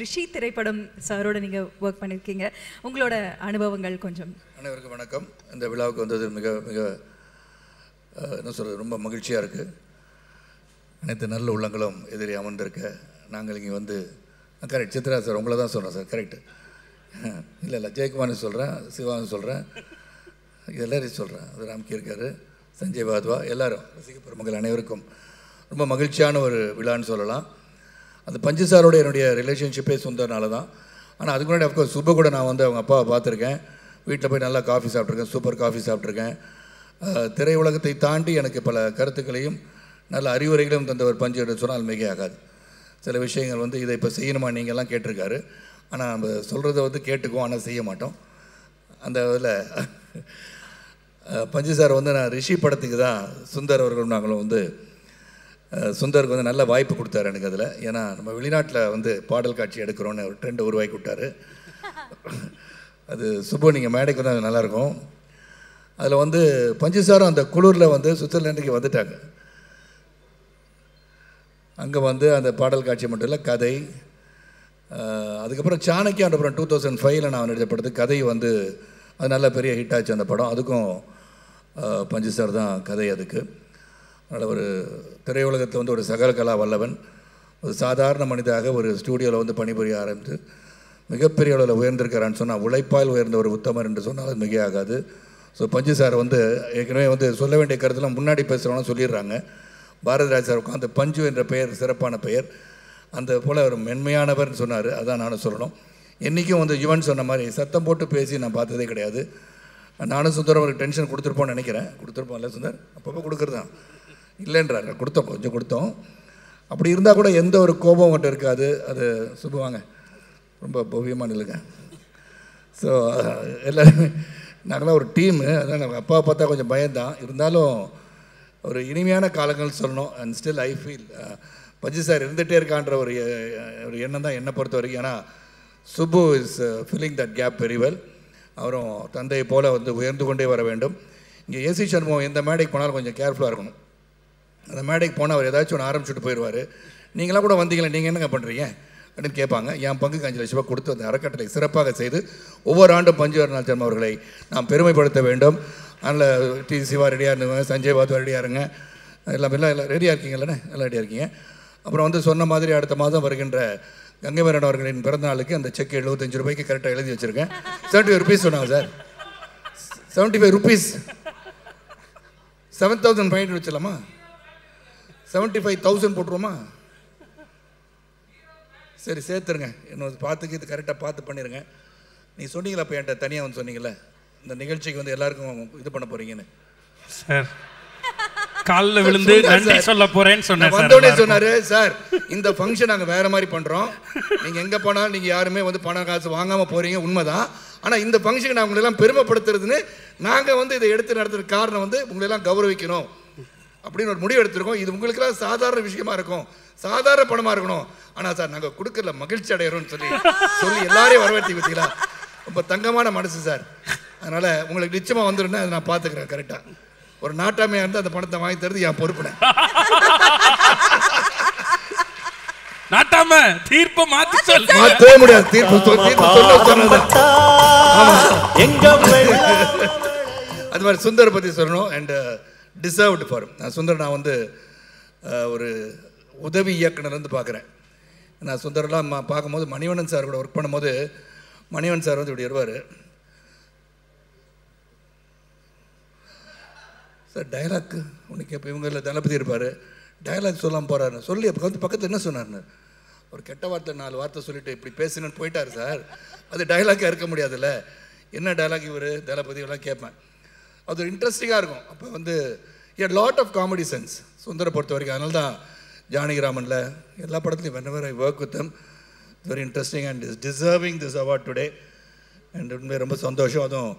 ரிஷி திரைப்படம் சாரோட நீங்கள் ஒர்க் பண்ணியிருக்கீங்க உங்களோட அனுபவங்கள் கொஞ்சம். அனைவருக்கும் வணக்கம். இந்த விழாவுக்கு வந்தது மிக மிக என்ன சொல்கிறது ரொம்ப மகிழ்ச்சியாக இருக்குது அனைத்து நல்ல உள்ளங்களும் எதிரே அமர்ந்திருக்க நாங்கள் இங்கே வந்து கரெக்ட் சித்ரா சார் உங்களை தான் சொல்கிறேன் சார் கரெக்டு இல்லை இல்லை ஜெயக்குமார்னு சொல்கிறேன் சிவான்னு சொல்கிறேன் எல்லாரையும் சொல்கிறேன் அது ராம்கி இருக்கார் சஞ்சய் பாத்வா எல்லாரும் ரசிக பெருமக்கள் அனைவருக்கும் ரொம்ப மகிழ்ச்சியான ஒரு விழான்னு சொல்லலாம். அந்த பஞ்சு சாரோட என்னுடைய ரிலேஷன்ஷிப்பே சுந்தரனால தான் ஆனால் அதுக்கு முன்னாடி அஃப்கோர்ஸ் சுப்பு கூட நான் வந்து அவங்க அப்பாவை பார்த்துருக்கேன். வீட்டில் போய் நல்லா காஃபி சாப்பிட்ருக்கேன் சூப்பர் காஃபி சாப்பிட்ருக்கேன் திரையுலகத்தை தாண்டி எனக்கு பல கருத்துக்களையும் நல்ல அறிவுரைகளையும் தந்தவர் பஞ்சு என்று சொன்னால் மிக ஆகாது. சில விஷயங்கள் வந்து இதை இப்போ செய்யணுமா நீங்கள்லாம் கேட்டிருக்காரு. ஆனால் நம்ம சொல்கிறத வந்து கேட்டுக்குவோம் ஆனால் செய்ய மாட்டோம். அந்த இதில் பஞ்சு சார் வந்து நான் ரிஷி படத்துக்கு தான் சுந்தர் அவர்கள் நாங்களும் வந்து சுந்தருக்கு வந்து நல்ல வாய்ப்பு கொடுத்தாரு எனக்கு அதில். ஏன்னா நம்ம வெளிநாட்டில் வந்து பாடல் காட்சி எடுக்கிறோன்னு ஒரு ட்ரெண்ட் உருவாக்கி விட்டாரு. அது சுப்பு நீங்கள் மேடைக்கு வந்து அது நல்லாயிருக்கும். அதில் வந்து பஞ்சு சாரும் அந்த குளிரில் வந்து சுவிட்சர்லாண்டுக்கு வந்துட்டாங்க. அங்கே வந்து அந்த பாடல் காட்சி மட்டும் இல்லை கதை. அதுக்கப்புறம் சாணக்கியான்ற படம் டூ தௌசண்ட் ஃபைவ்ல நான் நடித்த படத்துக்கு கதை வந்து அது நல்ல பெரிய ஹிட் ஆச்சு அந்த படம். அதுக்கும் அஹ், பஞ்சு சார் தான் கதை அதுக்கு. அதனால் ஒரு திரையுலகத்தில் வந்து ஒரு சகல கலா வல்லவன் ஒரு சாதாரண மனிதாக ஒரு ஸ்டூடியோவில் வந்து பணிபுரிய ஆரம்பித்து மிகப்பெரிய அளவில் உயர்ந்திருக்கிறான்னு சொன்னால் உழைப்பால் உயர்ந்த ஒரு உத்தமர் என்று சொன்னால் அது மிகையாகாது. ஸோ பஞ்சு சார் வந்து ஏற்கனவே வந்து சொல்ல வேண்டிய கருத்துலாம் முன்னாடி பேசுகிறோன்னு சொல்லிடுறாங்க. பாரதிராஜ் சார் உட்காந்து பஞ்சு என்ற பெயர் சிறப்பான பெயர். அந்த போல் ஒரு மென்மையானவர்னு சொன்னார். அதான் நானும் சொல்லணும். என்றைக்கும் வந்து யுவன் சொன்ன மாதிரி சத்தம் போட்டு பேசி நான் பார்த்ததே கிடையாது. நானும் சுந்தரம் ஒரு டென்ஷன் கொடுத்துருப்போம்னு நினைக்கிறேன். கொடுத்துருப்போம் இல்லை சுந்தர்? அப்பப்போ கொடுக்குறது தான் இல்லைன்றாரு. கொடுத்தோம் கொஞ்சம் கொடுத்தோம். அப்படி இருந்தால் கூட எந்த ஒரு கோபம் உங்கள்கிட்ட இருக்காது. அது சுபுவாங்க ரொம்ப பவ்யமாக நில்லுங்க. ஸோ எல்லாருமே நாங்களாம் ஒரு டீமு அதனால் நம்ம அப்பாவை பார்த்தா கொஞ்சம் பயந்தான் இருந்தாலும் ஒரு இனிமையான காலங்கள் சொல்லணும். And still I feel Bajji sir இருந்துகிட்டே இருக்கான்ற ஒரு ஒரு எண்ணம் தான் என்னை பொறுத்த வரைக்கும். ஏன்னா Subbu is feeling that gap very well அவரும் தந்தையை போல் வந்து உயர்ந்து கொண்டே வர வேண்டும். இங்கே ஏசி சண்முகம் எந்த மேடைக்கு போனாலும் கொஞ்சம் கேர்ஃபுல்லாக இருக்கணும். அந்த மேடைக்கு போனால் அவர் ஏதாச்சும் ஒன்று ஆரம்பிச்சுட்டு போயிடுவார் நீங்களாம் கூட வந்தீங்களே நீங்கள் என்னங்க பண்ணுறீங்க அப்படின்னு கேட்பாங்க. என் பங்குக்கு அஞ்சு லட்ச ரூபாய் கொடுத்து அந்த அறக்கட்டளை சிறப்பாக செய்து ஒவ்வொரு ஆண்டும் பஞ்சு அருணாச்சலம் அவர்களை நாம் பெருமைப்படுத்த வேண்டும். அதனால் டி. சிவா ரெடியாக இருந்தவங்க சஞ்சய் பாத்து ரெடியாக இருங்க. எல்லாம் எல்லாம் எல்லாம் ரெடியாக இருக்கீங்களே எல்லாம் ரெடியாக இருக்கீங்க? அப்புறம் வந்து சொன்ன மாதிரி அடுத்த மாதம் வருகின்ற கங்கை அவர்களின் பிறந்த நாளுக்கு அந்த செக் எழுபத்தஞ்சு ரூபாய்க்கு கரெக்டாக எழுதி வச்சுருக்கேன். செவன்ட்டி ஃபைவ் ருபீஸ் சொன்னாங்க sir seventy five rupees seven thousand five hundred வச்சிடலாமா? Seventy five thousand போட்டுருவோமா? சரி சேர்த்துருங்க. இன்னொரு பார்த்துக்கு இது கரெக்டாக பார்த்து பண்ணிடுங்க நீ சொன்னீங்களா இப்போ என்கிட்ட? தனியாக வந்து சொன்னீங்களே இந்த நிகழ்ச்சிக்கு வந்து எல்லாருக்கும் இது பண்ண போகிறீங்கன்னு சார் காலில் விழுந்து சொன்னார் நன்றி. சொல்ல போறேன்னு சார் வந்தோடனே. சொன்னாரு சார் இந்த ஃபங்க்ஷன் நாங்கள் வேற மாதிரி பண்றோம். நீங்க எங்க போனாலும் நீங்க யாருமே வந்து பணம் காசு வாங்காம போறீங்க உண்மைதான். ஆனா இந்த ஃபங்க்ஷன் நான் உங்களை எல்லாம் பெருமைப்படுத்துறதுன்னு நாங்க வந்து இதை எடுத்து நடத்துற காரணம் வந்து உங்களை எல்லாம் கௌரவிக்கணும். அப்படின்னு ஒரு முடிவு எடுத்திருக்கோம். இது உங்களுக்கெல்லாம் சாதாரண விஷயமா இருக்கும். சாதாரண பணமா இருக்கணும். ஆனா சார் நாங்க கொடுக்கல மகிழ்ச்சி அடையிறோம்னு சொல்லி சொல்லி எல்லாரையும் வரவேற்றி பார்த்தீங்களா? ரொம்ப தங்கமான மனசு சார். அதனால உங்களுக்கு நிச்சயமா வந்துருன்னா அதை நான் பார்த்துக்கிறேன் கரெக்டா ஒரு நாட்டாமையா இருந்து அந்த பணத்தை வாங்கி தருது என் பொறுப்புனேன் நாட்டாம தீர்ப்பை மாத்தி சொல் மாற்றவே முடியாது. தீர்ப்பு தீர்ப்பு சொல்ல எங்க அது மாதிரி சுந்தர் பற்றி சொல்லணும். அண்ட் டிசர்வ்டு ஃபார் நான் சுந்தர் நான் வந்து ஒரு உதவி இயக்குனர் வந்து பார்க்குறேன். நான் சுந்தரெலாம் பார்க்கும்போது மணிவண்ணன் சார் கூட ஒர்க் பண்ணும்போது மணிவன் சார் வந்து இப்படி வருவார். சார் டயலாக் ஒன்று கேட்ப இவங்க இல்லை தளபதி இருப்பார். டயலாக் சொல்லாமல் போகிறாரு சொல்லி அப்போ வந்து பக்கத்தில் என்ன சொன்னார்னு ஒரு கெட்ட வார்த்தை நாலு வார்த்தை சொல்லிட்டு இப்படி பேசுங்கன்னு போயிட்டார் சார். அது டயலாக்காக இருக்க முடியாதுல்ல. என்ன டயலாக் இவர்? தளபதி எல்லாம் கேட்பேன். அது ஒரு இன்ட்ரெஸ்டிங்காக இருக்கும். அப்போ வந்து a lot of comedy sense சுந்தரை பொறுத்த வரைக்கும் அதனால தான் ஜானகிராமனில் எல்லா படத்துலையும் when I work with them very interesting and is deserving this award today and உண்மை ரொம்ப சந்தோஷம். அதுவும்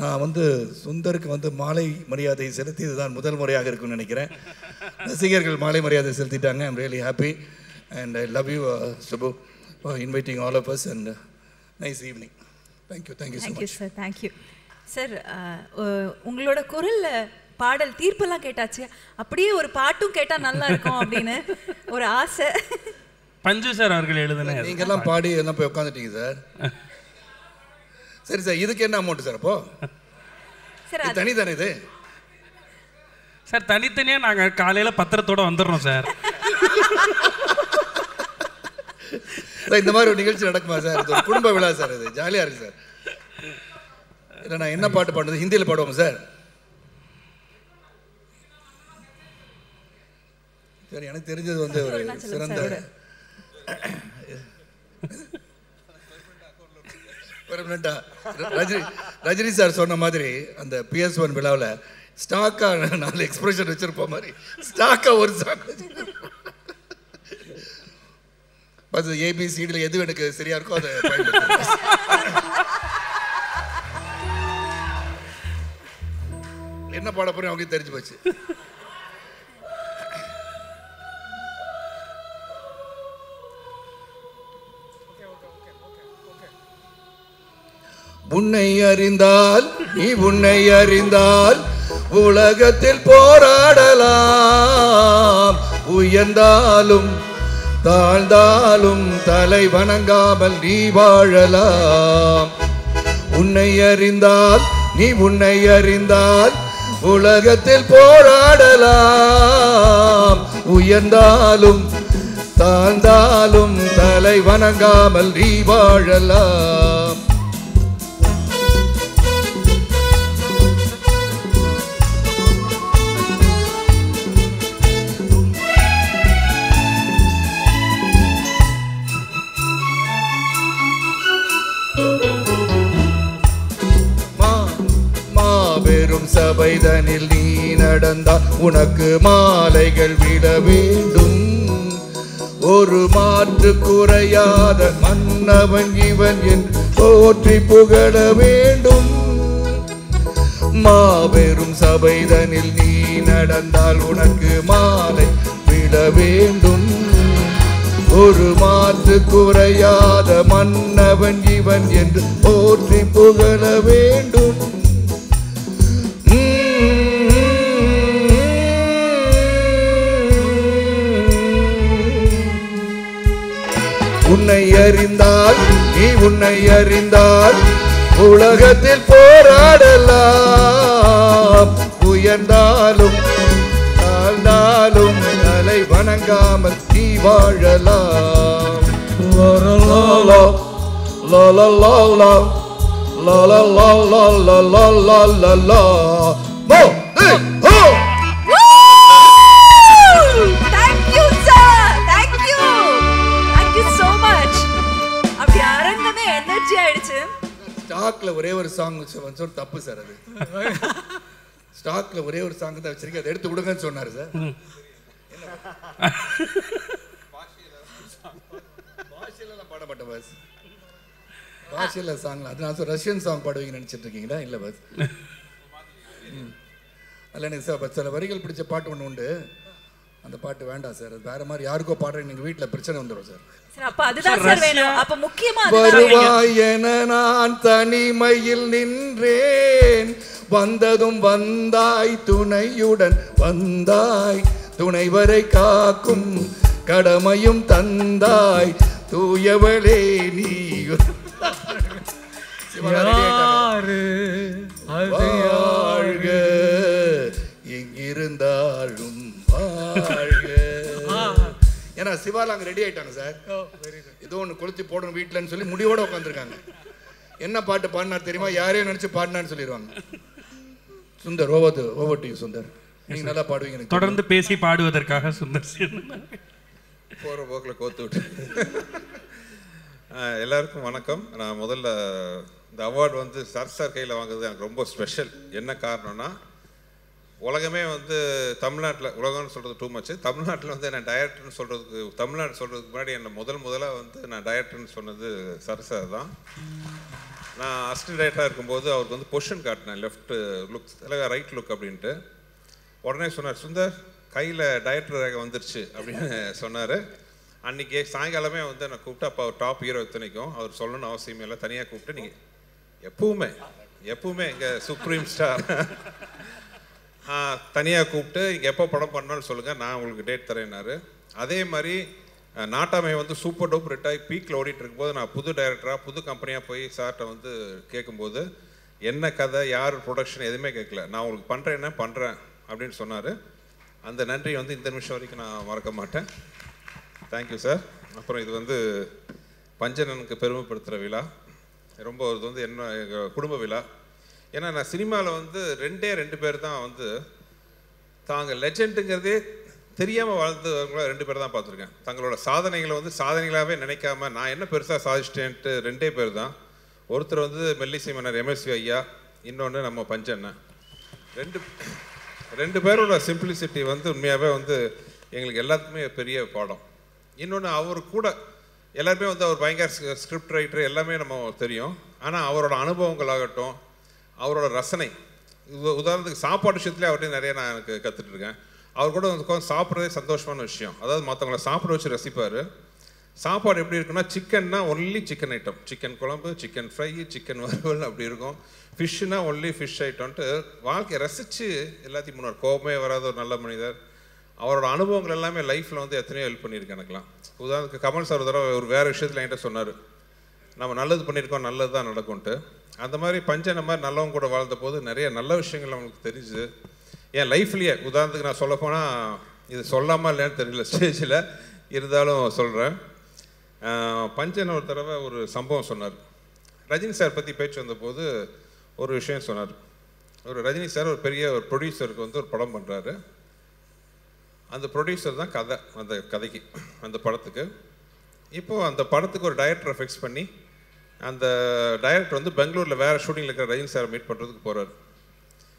நான் வந்து சுந்தருக்கு வந்து மாலை மரியாதை செலுத்தி இதுதான் முதல் முறையாக இருக்கும்னு நினைக்கிறேன். ரசிகர்கள் மாலை மரியாதை செலுத்திட்டாங்க. I'm really happy and I love you Subu inviting all of us and nice evening thank you thank you sir thank you sir உங்களோட குரல்ல பாடல் தீர்ப்பெல்லாம் கேட்டாச்சு. அப்படியே ஒரு பாட்டும் கேட்டா நல்லா இருக்கும் அப்படின்னு ஒரு ஆசை. பஞ்சு சார் அவர்கள் எழுதின நீங்க எல்லாம் பாடி எல்லாம் போய் உட்காந்துட்டீங்க சார்? சரி சார் இதுக்கு என்ன அமௌண்ட் சார் அப்போ? சார் இது தனி தானே இது? சார் தனித்தனியா நாங்க காலையில பத்திரத்தோட வந்துடுறோம் சார். சார் இந்த மாதிரி ஒரு நிகழ்ச்சி நடக்குமா சார்? இது ஒரு குடும்ப விழா சார் இது. ஜாலியா இருக்கு சார். இல்லை நான் என்ன பாட்டு பாடுறது? ஹிந்தியில் பாடுவோம் சார்? சரி எனக்கு தெரிஞ்சது வந்து ஒரு சிறந்த. பெர்மனண்டா ரஜினி ரஜினி சார் சொன்ன மாதிரி அந்த பிஎஸ் ஒன் விழாவில் ஸ்டாக்கா நாலு எக்ஸ்பிரஷன் வச்சிருப்போம் மாதிரி ஸ்டாக்கா ஒரு சாங் அது ஏபிசிடியில் எது எனக்கு சரியா இருக்கோ அதை. என்ன பாட போறேன் அவங்களுக்கு தெரிஞ்சு போச்சு உன்னை அறிந்தால் நீ உன்னை அறிந்தால் உலகத்தில் போராடலாம். உயர்ந்தாலும் தாழ்ந்தாலும் தலை வணங்காமல் நீ வாழலாம். உன்னை அறிந்தால் நீ உன்னை அறிந்தால் உலகத்தில் போராடலாம். உயர்ந்தாலும் தாழ்ந்தாலும் தலை வணங்காமல் நீ வாழலாம். சபைதனில் நீ நடந்தால் உனக்கு மாலைகள் விட வேண்டும். ஒரு மாற்று குறையாத மன்னவன் இவன் என் போற்றி புகழ வேண்டும். மாபெரும் சபைதனில் நீ நடந்தால் உனக்கு மாலை விட வேண்டும். ஒரு மாற்று குறையாத மன்னவன் இவன் என்று போற்றி புகழ வேண்டும். உன்னை அறிந்தால் நீ உன்னை அறிந்தால் உலகத்தில் போராடலாம் உயர்ந்தாலும் தாழ்ந்தாலும் தலை வணங்காமல் தீ வாழலாம் லா, லா, லா, லா, லா, லா, லா. லா, லா, லா, லா, ஸ்டாக்ல ஒரே ஒரு சாங் சொன்ன தப்பு சார் அது. ஸ்டாக்ல ஒரே ஒரு சாங் தான் வச்சிருக்கேன். அதை எடுத்து விடுங்கன்னு சொன்னாரு சார். பாஷையில நான் பாட மாட்டேன் பஸ். பாஷையில சாங்ல அது நான் ரஷ்யன் சாங் பாடுவீங்கன்னு நினைச்சிட்டு இருக்கீங்களா? இல்ல பஸ். அதில் எனக்கு சார் சில வரிகள் பிடிச்ச பாட்டு ஒன்று உண்டு. அந்த பாட்டு வேண்டாம் சார். அது வேற மாதிரி யாருக்கோ பாடுறேன் எங்கள் வீட்டில் பிரச்சனை வந்துடும் சார். சார் அப்ப அதுதான் சார் வேணும். அப்ப முக்கியமா அதுதான் வேணும். வருவாய் என நான் தனிமையில் நின்றேன். வந்ததும் வந்தாய் துணையுடன் வந்தாய் துணைவரை காக்கும் கடமையும் தந்தாய். தூயவளே நீ யாரு அது வாழ்க. ஏன்னா சிவால அங்க ரெடி ஆயிட்டாங்க சார். ஏதோ ஒன்று கொளுத்தி போடணும் வீட்டிலன்னு சொல்லி முடிவோட உட்காந்துருக்காங்க என்ன பாட்டு பாடினார் தெரியுமா? யாரையும் நினைச்சு பாடினான்னு சொல்லிடுவாங்க Sundar over over to Sundar. நீங்க நல்லா பாடுவீங்க தொடர்ந்து பேசி பாடுவதற்காக சுந்தர் போகிற போக்கில் கோத்து விட்டு. எல்லாருக்கும் வணக்கம். நான் முதல்ல இந்த அவார்டு வந்து சார் சார் கையில் வாங்குறது எனக்கு ரொம்ப ஸ்பெஷல் என்ன காரணம்னா உலகமே வந்து தமிழ்நாட்டில் உலகம்னு சொல்கிறது டூ மச் தமிழ்நாட்டில் வந்து நான் டைரக்டர்னு சொல்கிறதுக்கு தமிழ்நாடு சொல்கிறதுக்கு முன்னாடி என்னை முதல் முதலாக வந்து நான் டைரக்டர்னு சொன்னது சரசர் தான் நான் அசிஸ்டன்ட் டைரக்டராக இருக்கும்போது அவருக்கு வந்து பொஷன் காட்டினேன் லெஃப்ட்டு லுக் இல்லை ரைட் லுக் அப்படின்ட்டு. உடனே சொன்னார் சுந்தர் கையில் டைரக்டர் ரேகை வந்துருச்சு அப்படின்னு சொன்னார். அன்றைக்கி சாயங்காலமே வந்து என்னை கூப்பிட்டு அப்போ அவர் டாப் ஹீரோ இத்தனைக்கும். அவர் சொல்லணும்னு அவசியம் இல்லை. தனியாக கூப்பிட்டு நீங்கள் எப்பவுமே எப்பவுமே எங்கள் சுப்ரீம் ஸ்டார் தனியாக கூப்பிட்டு எப்போ படம் பண்ணாலும் சொல்லுங்கள் நான் உங்களுக்கு டேட் தரேன்னாரு அதே மாதிரி நாட்டாமை வந்து சூப்பர் டூப் ரிட்டாய் பீக்கில் ஓடிட்டு இருக்கும்போது நான் புது டைரக்டராக புது கம்பெனியாக போய் சார்கிட்ட வந்து கேட்கும்போது என்ன கதை யார் ப்ரொடக்ஷன் எதுவுமே கேட்கல நான் உங்களுக்கு பண்ணுறேன் என்ன? பண்ணுறேன் அப்படின்னு சொன்னார். அந்த நன்றி வந்து இந்த நிமிஷம் வரைக்கும் நான் மறக்க மாட்டேன். தேங்க்யூ சார் அப்புறம் இது வந்து பஞ்சனனுக்கு பெருமைப்படுத்துகிற விழா. ரொம்ப இது வந்து என்ன எங்கள் குடும்ப விழா. ஏன்னா நான் சினிமாவில் வந்து ரெண்டே ரெண்டு பேர் தான் வந்து தாங்க லெஜெண்டுங்கிறதே தெரியாமல் வாழ்ந்தவங்கள ரெண்டு பேர் தான் பார்த்துருக்கேன். தங்களோட சாதனைகளை வந்து சாதனைகளாகவே நினைக்காம நான் என்ன பெருசாக சாதிச்சிட்டேன்ட்டு ரெண்டே பேர் தான். ஒருத்தர் வந்து மெல்லிசை மன்னர் எம்எஸ்வி ஐயா இன்னொன்று நம்ம பஞ்சண்ணன். ரெண்டு ரெண்டு பேரோட சிம்பிளிசிட்டி வந்து உண்மையாகவே வந்து எங்களுக்கு எல்லாத்துக்குமே பெரிய பாடம். இன்னொன்று அவர் கூட எல்லாருமே வந்து அவர் பயங்கர ஸ்கிரிப்ட் ரைட்டர் எல்லாமே நம்ம தெரியும். ஆனால் அவரோட அனுபவங்களாகட்டும் அவரோட ரசனை. உதாரணத்துக்கு சாப்பாடு விஷயத்துலேயே அவர்கிட்ட நிறைய நான் எனக்கு கற்றுட்ருக்கேன் அவர் கூட வந்து சாப்பிட்றதே சந்தோஷமான விஷயம். அதாவது மற்றவங்கள சாப்பிட வச்சு ரசிப்பார். சாப்பாடு எப்படி இருக்குன்னா சிக்கன்னா ஒன்லி சிக்கன் ஐட்டம் சிக்கன் குழம்பு சிக்கன் ஃப்ரை சிக்கன் வறுவல் அப்படி இருக்கும். ஃபிஷ்ஷுனா ஒன்லி ஃபிஷ் ஐட்டம்ன்ட்டு வாழ்க்கையை ரசித்து எல்லாத்தையும் பண்ணுவார். கோபமே வராத ஒரு நல்ல மனிதர். அவரோட அனுபவங்கள் எல்லாமே லைஃப்பில் வந்து எத்தனையோ ஹெல்ப் பண்ணியிருக்கேன் எனக்குலாம் உதாரணத்துக்கு கமல் சார் ஒரு தடவை ஒரு வேறு விஷயத்தில் என்கிட்ட சொன்னார். நம்ம நல்லது பண்ணியிருக்கோம் நல்லது தான் நடக்கும்ன்ட்டு. அந்த மாதிரி பஞ்சன மாதிரி நல்லவங்க கூட வாழ்ந்த போது நிறைய நல்ல விஷயங்கள் அவங்களுக்கு தெரிஞ்சுது. என் லைஃப்லேயே உதாரணத்துக்கு நான் சொல்ல இது சொல்லாமல் இல்லையான்னு தெரியல ஸ்டேஜில் இருந்தாலும் சொல்கிறேன் பஞ்சன் ஒரு தடவை ஒரு சம்பவம் சொன்னார். ரஜினி சார் பற்றி பேச்சு வந்தபோது ஒரு விஷயம் சொன்னார். ஒரு ரஜினி சார் ஒரு பெரிய ஒரு ப்ரொடியூசருக்கு வந்து ஒரு படம் பண்ணுறாரு அந்த ப்ரொடியூசர் தான் கதை அந்த கதைக்கு அந்த படத்துக்கு. இப்போது அந்த படத்துக்கு ஒரு டைரக்டரை ஃபிக்ஸ் பண்ணி அந்த டைரக்டர் வந்து பெங்களூரில் வேறு ஷூட்டிங்கில் இருக்கிற ரஜினி சார் மீட் பண்ணுறதுக்கு போகிறார்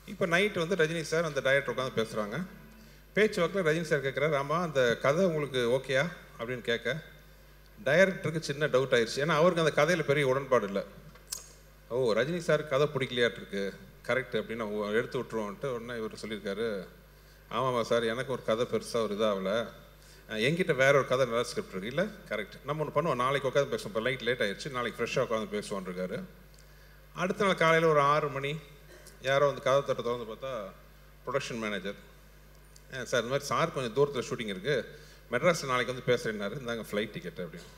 இப்போ நைட்டு வந்து ரஜினி சார் அந்த டைரக்டர் உட்காந்து பேசுகிறாங்க பேச்சு வாக்கில் ரஜினி சார் கேட்குறாரு ஆமாம் அந்த கதை உங்களுக்கு ஓகேயா அப்படின்னு கேட்க டைரக்டருக்கு சின்ன டவுட் ஆயிடுச்சு ஏன்னா அவருக்கு அந்த கதையில் பெரிய உடன்பாடு இல்லை. ஓ ரஜினி சார் கதை பிடிக்கலையாட்டிருக்கு கரெக்ட் அப்படின்னு எடுத்து விட்ருவோன்ட்டு உடனே இவர் சொல்லியிருக்காரு. ஆமாம்மா சார் எனக்கு ஒரு கதை பெருசாக ஒரு இதாகலை. என்கிட்ட வேற ஒரு கதை நல்லா ஸ்கிரிப்ட் இருக்கு. இல்லை கரெக்ட் நம்ம ஒன்று பண்ணுவோம். நாளைக்கு உட்காந்து பேசுவோம். இப்போ லைட் லேட் ஆயிடுச்சு. நாளைக்கு ஃப்ரெஷ்ஷாக உட்காந்து பேசுவோன்னு இருக்காரு. அடுத்த நாள் காலையில் ஒரு ஆறு மணி யாரோ வந்து கதை தட்டை திறந்து பார்த்தா ப்ரொடக்ஷன் மேனேஜர் சார் இந்த மாதிரி சார் கொஞ்சம் தூரத்தில் ஷூட்டிங் இருக்குது மெட்ராஸில் நாளைக்கு வந்து பேசுகிறேன்னாரு இந்தாங்க ஃப்ளைட் டிக்கெட் அப்படின்னு.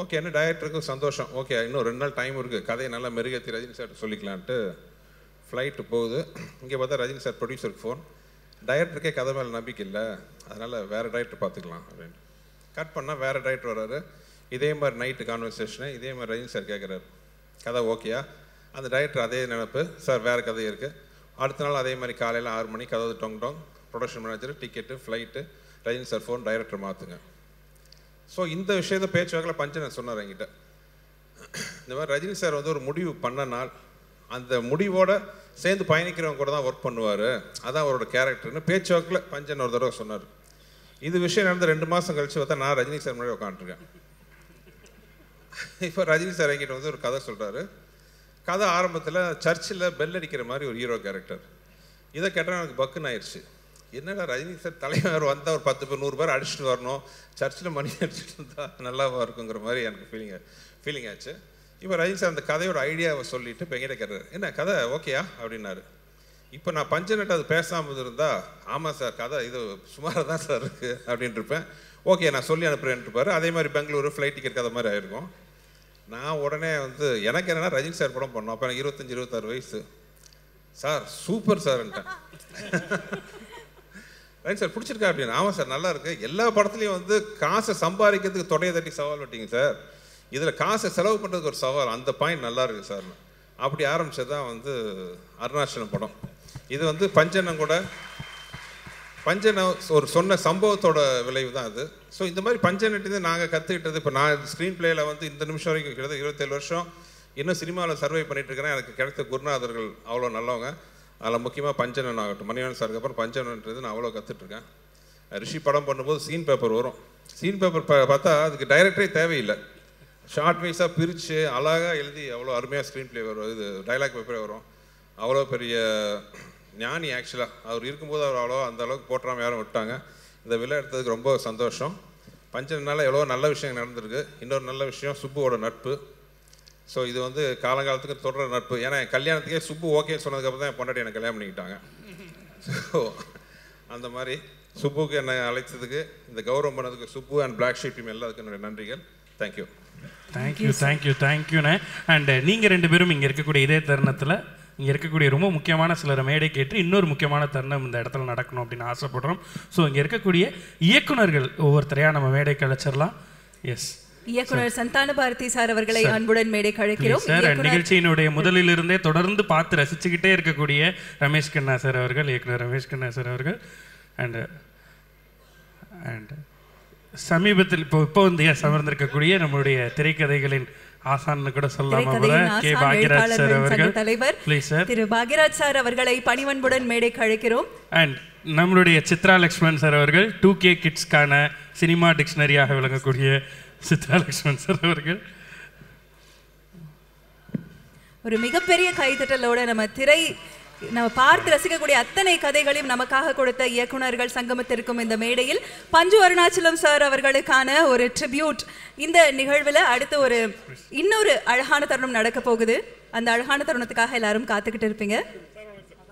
ஓகே என்ன டைரக்டருக்கும் சந்தோஷம். ஓகே இன்னும் ரெண்டு நாள் டைம் இருக்குது கதையை நல்லா மெருகேற்றி ரஜினி சார் சொல்லிக்கலான்ட்டு ஃப்ளைட்டு போகுது. இங்கே பார்த்தா ரஜினி சார் ப்ரொடியூசருக்கு ஃபோன் டைரக்டருக்கே கதை மேலே நம்பிக்கை இல்லை. அதனால் வேறு டைரக்டர் பார்த்துக்கலாம் அப்படின்ட்டு கட் பண்ணால் வேறு டைரக்டர் வர்றாரு. இதே மாதிரி நைட்டு கான்வர்சேஷனு இதே மாதிரி ரஜினி சார் கேட்குறாரு கதை ஓகேயா அந்த டைரக்டர் அதே நினைப்பு. சார் வேறு கதை இருக்குது அடுத்த நாள் அதே மாதிரி காலையில் ஆறு மணி கதவு டொங் டொங் production manager ticket flight Rajini sir phone director மாற்றுங்க ஸோ இந்த விஷயத்தை பேச்சுவாக்கில் நான் சொன்னார் என்கிட்ட. இந்த மாதிரி ரஜினி சார் வந்து ஒரு முடிவு பண்ண நாள் அந்த முடிவோட சேர்ந்து பயணிக்கிறவங்க கூட தான் ஒர்க் பண்ணுவார். அதான் அவரோட கேரக்டர்னு பேச்சுவாக்கில் பஞ்சன் ஒரு தடவை சொன்னார். இது விஷயம் நடந்து ரெண்டு மாதம் கழிச்சு பார்த்தா நான் ரஜினி சார் முன்னாடி உட்காந்துருக்கேன் இப்போ ரஜினி சார் என்கிட்ட வந்து ஒரு கதை சொல்கிறாரு கதை ஆரம்பத்தில் சர்ச்சில் பெல் அடிக்கிற மாதிரி ஒரு ஹீரோ கேரக்டர் இதை கேட்டால் எனக்கு பக்குன்னு ஆயிடுச்சு என்னடா ரஜினி சார் தலைவர் வந்தால் ஒரு பத்து பேர் நூறு பேர் அடிச்சுட்டு வரணும். சர்ச்சில் மணி அடிச்சுட்டு இருந்தால் நல்லாவா இருக்குங்கிற மாதிரி எனக்கு ஃபீலிங் ஃபீலிங் ஆச்சு. இப்போ ரஜினி சார் அந்த கதையோட ஐடியாவை சொல்லிட்டு இப்போ எங்கிட்ட கேட்டார் என்ன கதை? ஓகேயா? அப்படின்னாரு. இப்போ நான் பஞ்சநட்டு அது பேசாமல் இருந்தா ஆமாம் சார் கதை. இது சுமாராக தான் சார் இருக்குது அப்படின்ட்டு இருப்பேன். ஓகே நான் சொல்லி அனுப்புறேன்ட்டு அதே மாதிரி பெங்களூரு ஃப்ளைட் டிக்கெட் கதை மாதிரி ஆயிருக்கும். நான் உடனே வந்து எனக்கு என்னென்னா ரஜினி சார் படம் பண்ணோம். அப்போ எனக்கு இருபத்தஞ்சி இருபத்தாறு வயசு. சார் சூப்பர் சார்ன்ட்டேன் ரஜினி சார் பிடிச்சிருக்கா? அப்படின்னு. ஆமாம் சார் நல்லா இருக்குது எல்லா படத்துலையும் வந்து காசை சம்பாதிக்கிறதுக்கு தொடையை தட்டி சவால் விட்டீங்க சார். இதில் காசை செலவு பண்ணுறதுக்கு ஒரு சவால். அந்த பாயிண்ட் நல்லா இருக்குது சார். அப்படி ஆரம்பித்தது தான் வந்து அருணாச்சலம் படம். இது வந்து பஞ்சனம் கூட பஞ்சன ஒரு சொன்ன சம்பவத்தோட விளைவு தான் அது. ஸோ இந்த மாதிரி பஞ்சனட்டு நாங்கள் கற்றுக்கிட்டது இப்போ நான் ஸ்க்ரீன் பிளேயில் வந்து இந்த நிமிஷம் வரைக்கும் கிட்டத்தட்ட இருபத்தேழு வருஷம் இன்னும் சினிமாவில் சர்வை பண்ணிகிட்டு இருக்கிறேன். எனக்கு கிடைத்த குருநாதர்கள் அவ்வளோ நல்லவங்க. அதில் முக்கியமாக பஞ்சனன் ஆகட்டும். மணிவன் சாருக்கு அப்புறம் பஞ்சனன்றது நான் அவ்வளோ கற்றுட்ருக்கேன் ரிஷி படம் பண்ணும்போது சீன் பேப்பர் வரும். சீன் பேப்பர் பார்த்தா அதுக்கு டைரக்டரே தேவையில்லை. ஷார்ட் வைஸாக பிரித்து அழகாக எழுதி அவ்வளோ அருமையாக ஸ்க்ரீன் ப்ளே வரும். இது டைலாக் பேப்பரே வரும். அவ்வளோ பெரிய ஞானி ஆக்சுவலாக அவர் இருக்கும்போது அவர் அவ்வளோ அந்த அளவுக்கு போட்டுறாமல் யாரும் விட்டாங்க. இந்த விழா எடுத்ததுக்கு ரொம்ப சந்தோஷம். பஞ்சனால எவ்வளோ நல்ல விஷயம் நடந்திருக்கு. இன்னொரு நல்ல விஷயம் சுப்புவோட நட்பு. ஸோ இது வந்து காலங்காலத்துக்கு தொடர நட்பு. ஏன்னா என் கல்யாணத்துக்கே சுப்பு ஓகே சொன்னதுக்கப்புறம் தான் என் பொண்டாட்டி எனக்கு கல்யாணம் பண்ணிக்கிட்டாங்க. ஸோ அந்த மாதிரி சுப்புக்கு என்னை அழைத்ததுக்கு இந்த கௌரவம் பண்ணதுக்கு Subbu and black sheep team எல்லாத்துக்கும் என்னுடைய நன்றிகள். Thank you thank you thank you தேங்க்யூண்ணே and நீங்கள் ரெண்டு பேரும் இங்கே இருக்கக்கூடிய இதே தருணத்தில் இங்கே இருக்கக்கூடிய ரொம்ப முக்கியமான சிலரை மேடை கேட்டு இன்னொரு முக்கியமான தருணம் இந்த இடத்துல நடக்கணும் அப்படின்னு ஆசைப்படுறோம். ஸோ இங்கே இருக்கக்கூடிய இயக்குனர்கள் ஒவ்வொருத்தரையாக நம்ம மேடைக்கு அழைச்சிடலாம் எஸ் இயக்குனர் சந்தான பாரதி சார் அவர்களை அன்புடன் மேடை கழைக்கிறோம். சார் இயக்குனர் நிகழ்ச்சியினுடைய முதலிலிருந்தே தொடர்ந்து பார்த்து ரசிச்சுக்கிட்டே இருக்கக்கூடிய ரமேஷ் கண்ணா சார் அவர்கள் இயக்குனர் ரமேஷ் கண்ணா சார் அவர்கள் அண்ட் அண்ட் சமீபத்தில் இப்போ இப்போ வந்து ஏன் அமர்ந்திருக்கக்கூடிய நம்மளுடைய திரைக்கதைகளின் ஆசான்னு கூட சொல்லலாமா கே ஆசான் பாக்யராஜ் சார் அவர்கள். தலைவர். ப்ளீஸ் சார் திரு பாக்யராஜ் சார் அவர்களை பணிவன்புடன் மேடை கழைக்கிறோம் அண்ட் நம்மளுடைய சித்ரா லக்ஷ்மண் சார் அவர்கள் டூ கே கிட்ஸ்க்கான சினிமா டிக்ஷனரியாக விளங்கக்கூடிய சித்ரா லக்ஷ்மண் சார் அவர்கள். ஒரு மிகப்பெரிய கைதட்டலோட நம்ம திரை நம்ம பார்த்து ரசிக்கக்கூடிய அத்தனை கதைகளையும் நமக்காக கொடுத்த இயக்குனர்கள் சங்கமத்திற்கும் இந்த மேடையில் பஞ்சு அருணாச்சலம் சார் அவர்களுக்கான ஒரு ட்ரிபியூட் இந்த நிகழ்வில் அடுத்து ஒரு இன்னொரு அழகான தருணம் நடக்க போகுது. அந்த அழகான தருணத்துக்காக எல்லாரும் காத்துக்கிட்டு இருப்பீங்க.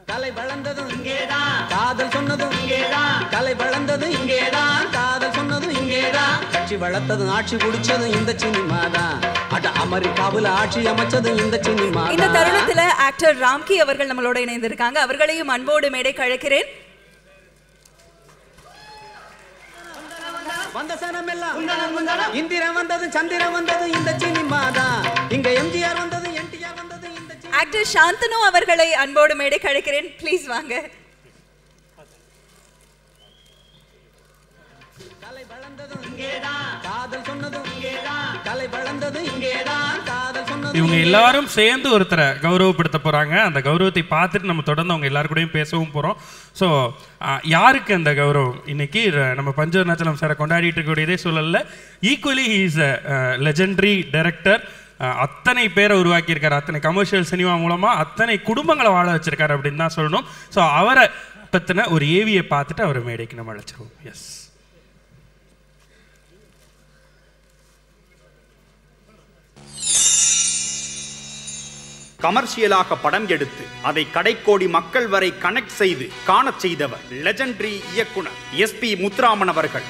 கலை வளர்ந்ததும் இங்கேதான். காதல் சொன்னதும் இங்கேதான். கலை வளர்ந்ததும் இங்கேதான். காதல் சொன்னதும் இங்கேதான். கட்சி வளர்த்ததும் ஆட்சி குடிச்சதும் இந்த சினிமா தான் அட அமெரிக்காவுல ஆட்சி அமைச்சதும் இந்த சினிமா இந்த தருணத்துல ஆக்டர் ராம்கி அவர்கள் நம்மளோட இணைந்திருக்காங்க. அவர்களையும் அன்போடு மேடை கழைக்கிறேன் வந்த சனம் எல்லாம் இந்திரன் வந்ததும் சந்திரன் வந்ததும் இந்த சினிமா தான் இங்க எம்ஜிஆர் வந்ததும் ஆக்டர் சாந்தனு அவர்களை அன்போடு மேடை கழைக்கிறேன். ப்ளீஸ் வாங்க. இவங்க எல்லாரும் சேர்ந்து ஒருத்தரை கௌரவப்படுத்த போறாங்க. அந்த கௌரவத்தை பார்த்துட்டு நம்ம தொடர்ந்து அவங்க எல்லாரு கூடயும் பேசவும் போறோம். ஸோ யாருக்கு அந்த கௌரவம்? இன்னைக்கு நம்ம பஞ்சவர்ணாச்சலம் சாரை கொண்டாடிட்டு இருக்கக்கூடிய இதே சூழல்ல equally is a legendary director அத்தனை பேரை உருவாக்கியிருக்காரு. அத்தனை கமர்ஷியல் சினிமா மூலமாக அத்தனை குடும்பங்களை வாழ வச்சிருக்காரு அப்படின்னு தான் சொல்லணும். ஸோ அவரை பற்றின ஒரு ஏவியை பார்த்துட்டு அவரை மேடைக்கு நம்ம அழைச்சிருவோம். எஸ் கமர்ஷியலாக படம் எடுத்து அதை கடைக்கோடி மக்கள் வரை கனெக்ட் செய்து காணச் செய்தவர் லெஜண்டரி இயக்குனர் எஸ்பி முத்துராமன் அவர்கள்.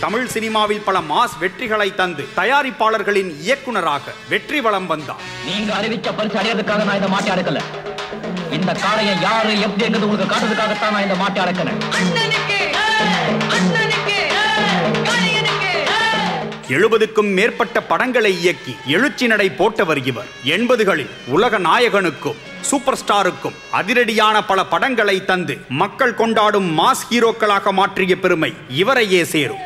தமிழ் சினிமாவில் பல மாஸ் வெற்றிகளை தந்து தயாரிப்பாளர்களின் இயக்குனராக வெற்றி வலம் வந்தார். நீங்க அறிவிச்ச பரிசு அடையறதுக்காக நான் இந்த மாட்டை அடக்கல. இந்த காளையை யாரு எப்படி இருக்குது உங்களுக்கு காட்டுறதுக்காகத்தான் நான் இந்த மாட்டை அடக்கினேன் எழுபதுக்கும் மேற்பட்ட படங்களை இயக்கி எழுச்சி நடை போட்டவர் இவர். எண்பதுகளில் உலக நாயகனுக்கும் சூப்பர் ஸ்டாருக்கும் அதிரடியான பல படங்களை தந்து மக்கள் கொண்டாடும் மாஸ் ஹீரோக்களாக மாற்றிய பெருமை இவரையே சேரும்.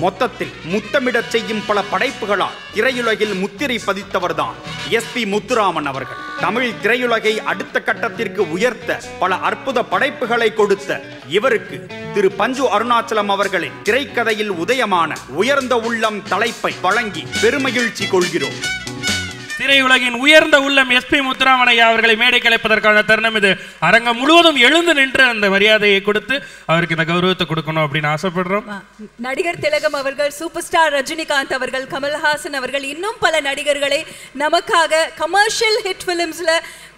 மொத்தத்தில் முத்தமிடச் செய்யும் பல படைப்புகளால் திரையுலகில் முத்திரை பதித்தவர்தான் எஸ் பி முத்துராமன் அவர்கள். தமிழ் திரையுலகை அடுத்த கட்டத்திற்கு உயர்த்த பல அற்புத படைப்புகளை கொடுத்த இவருக்கு திரு பஞ்சு அருணாச்சலம் அவர்களின் திரைக்கதையில் உதயமான உயர்ந்த உள்ளம் தலைப்பை வழங்கி பெருமகிழ்ச்சி கொள்கிறோம். திரையுலகின் உயர்ந்த உள்ளம் எஸ்பி முத்துராமனையா அவர்களை மேடை கலைப்பதற்கான தருணம் இது. அரங்கம் முழுவதும் எழுந்து நின்று அந்த மரியாதையை கொடுத்து அவருக்கு இந்த கௌரவத்தை கொடுக்கணும் அப்படின்னு ஆசைப்படுறோம். நடிகர் திலகம் அவர்கள் சூப்பர் ஸ்டார் ரஜினிகாந்த் அவர்கள் கமல்ஹாசன் அவர்கள் இன்னும் பல நடிகர்களை நமக்காக கமர்ஷியல் ஹிட் பிலிம்ஸ்ல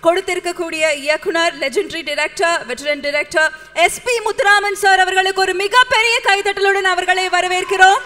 கொடுத்திருக்கக்கூடிய இயக்குனர் legendary director veteran director SP Muthuraman sir அவர்களுக்கு ஒரு மிகப்பெரிய கைதட்டலுடன் அவர்களை வரவேற்கிறோம்.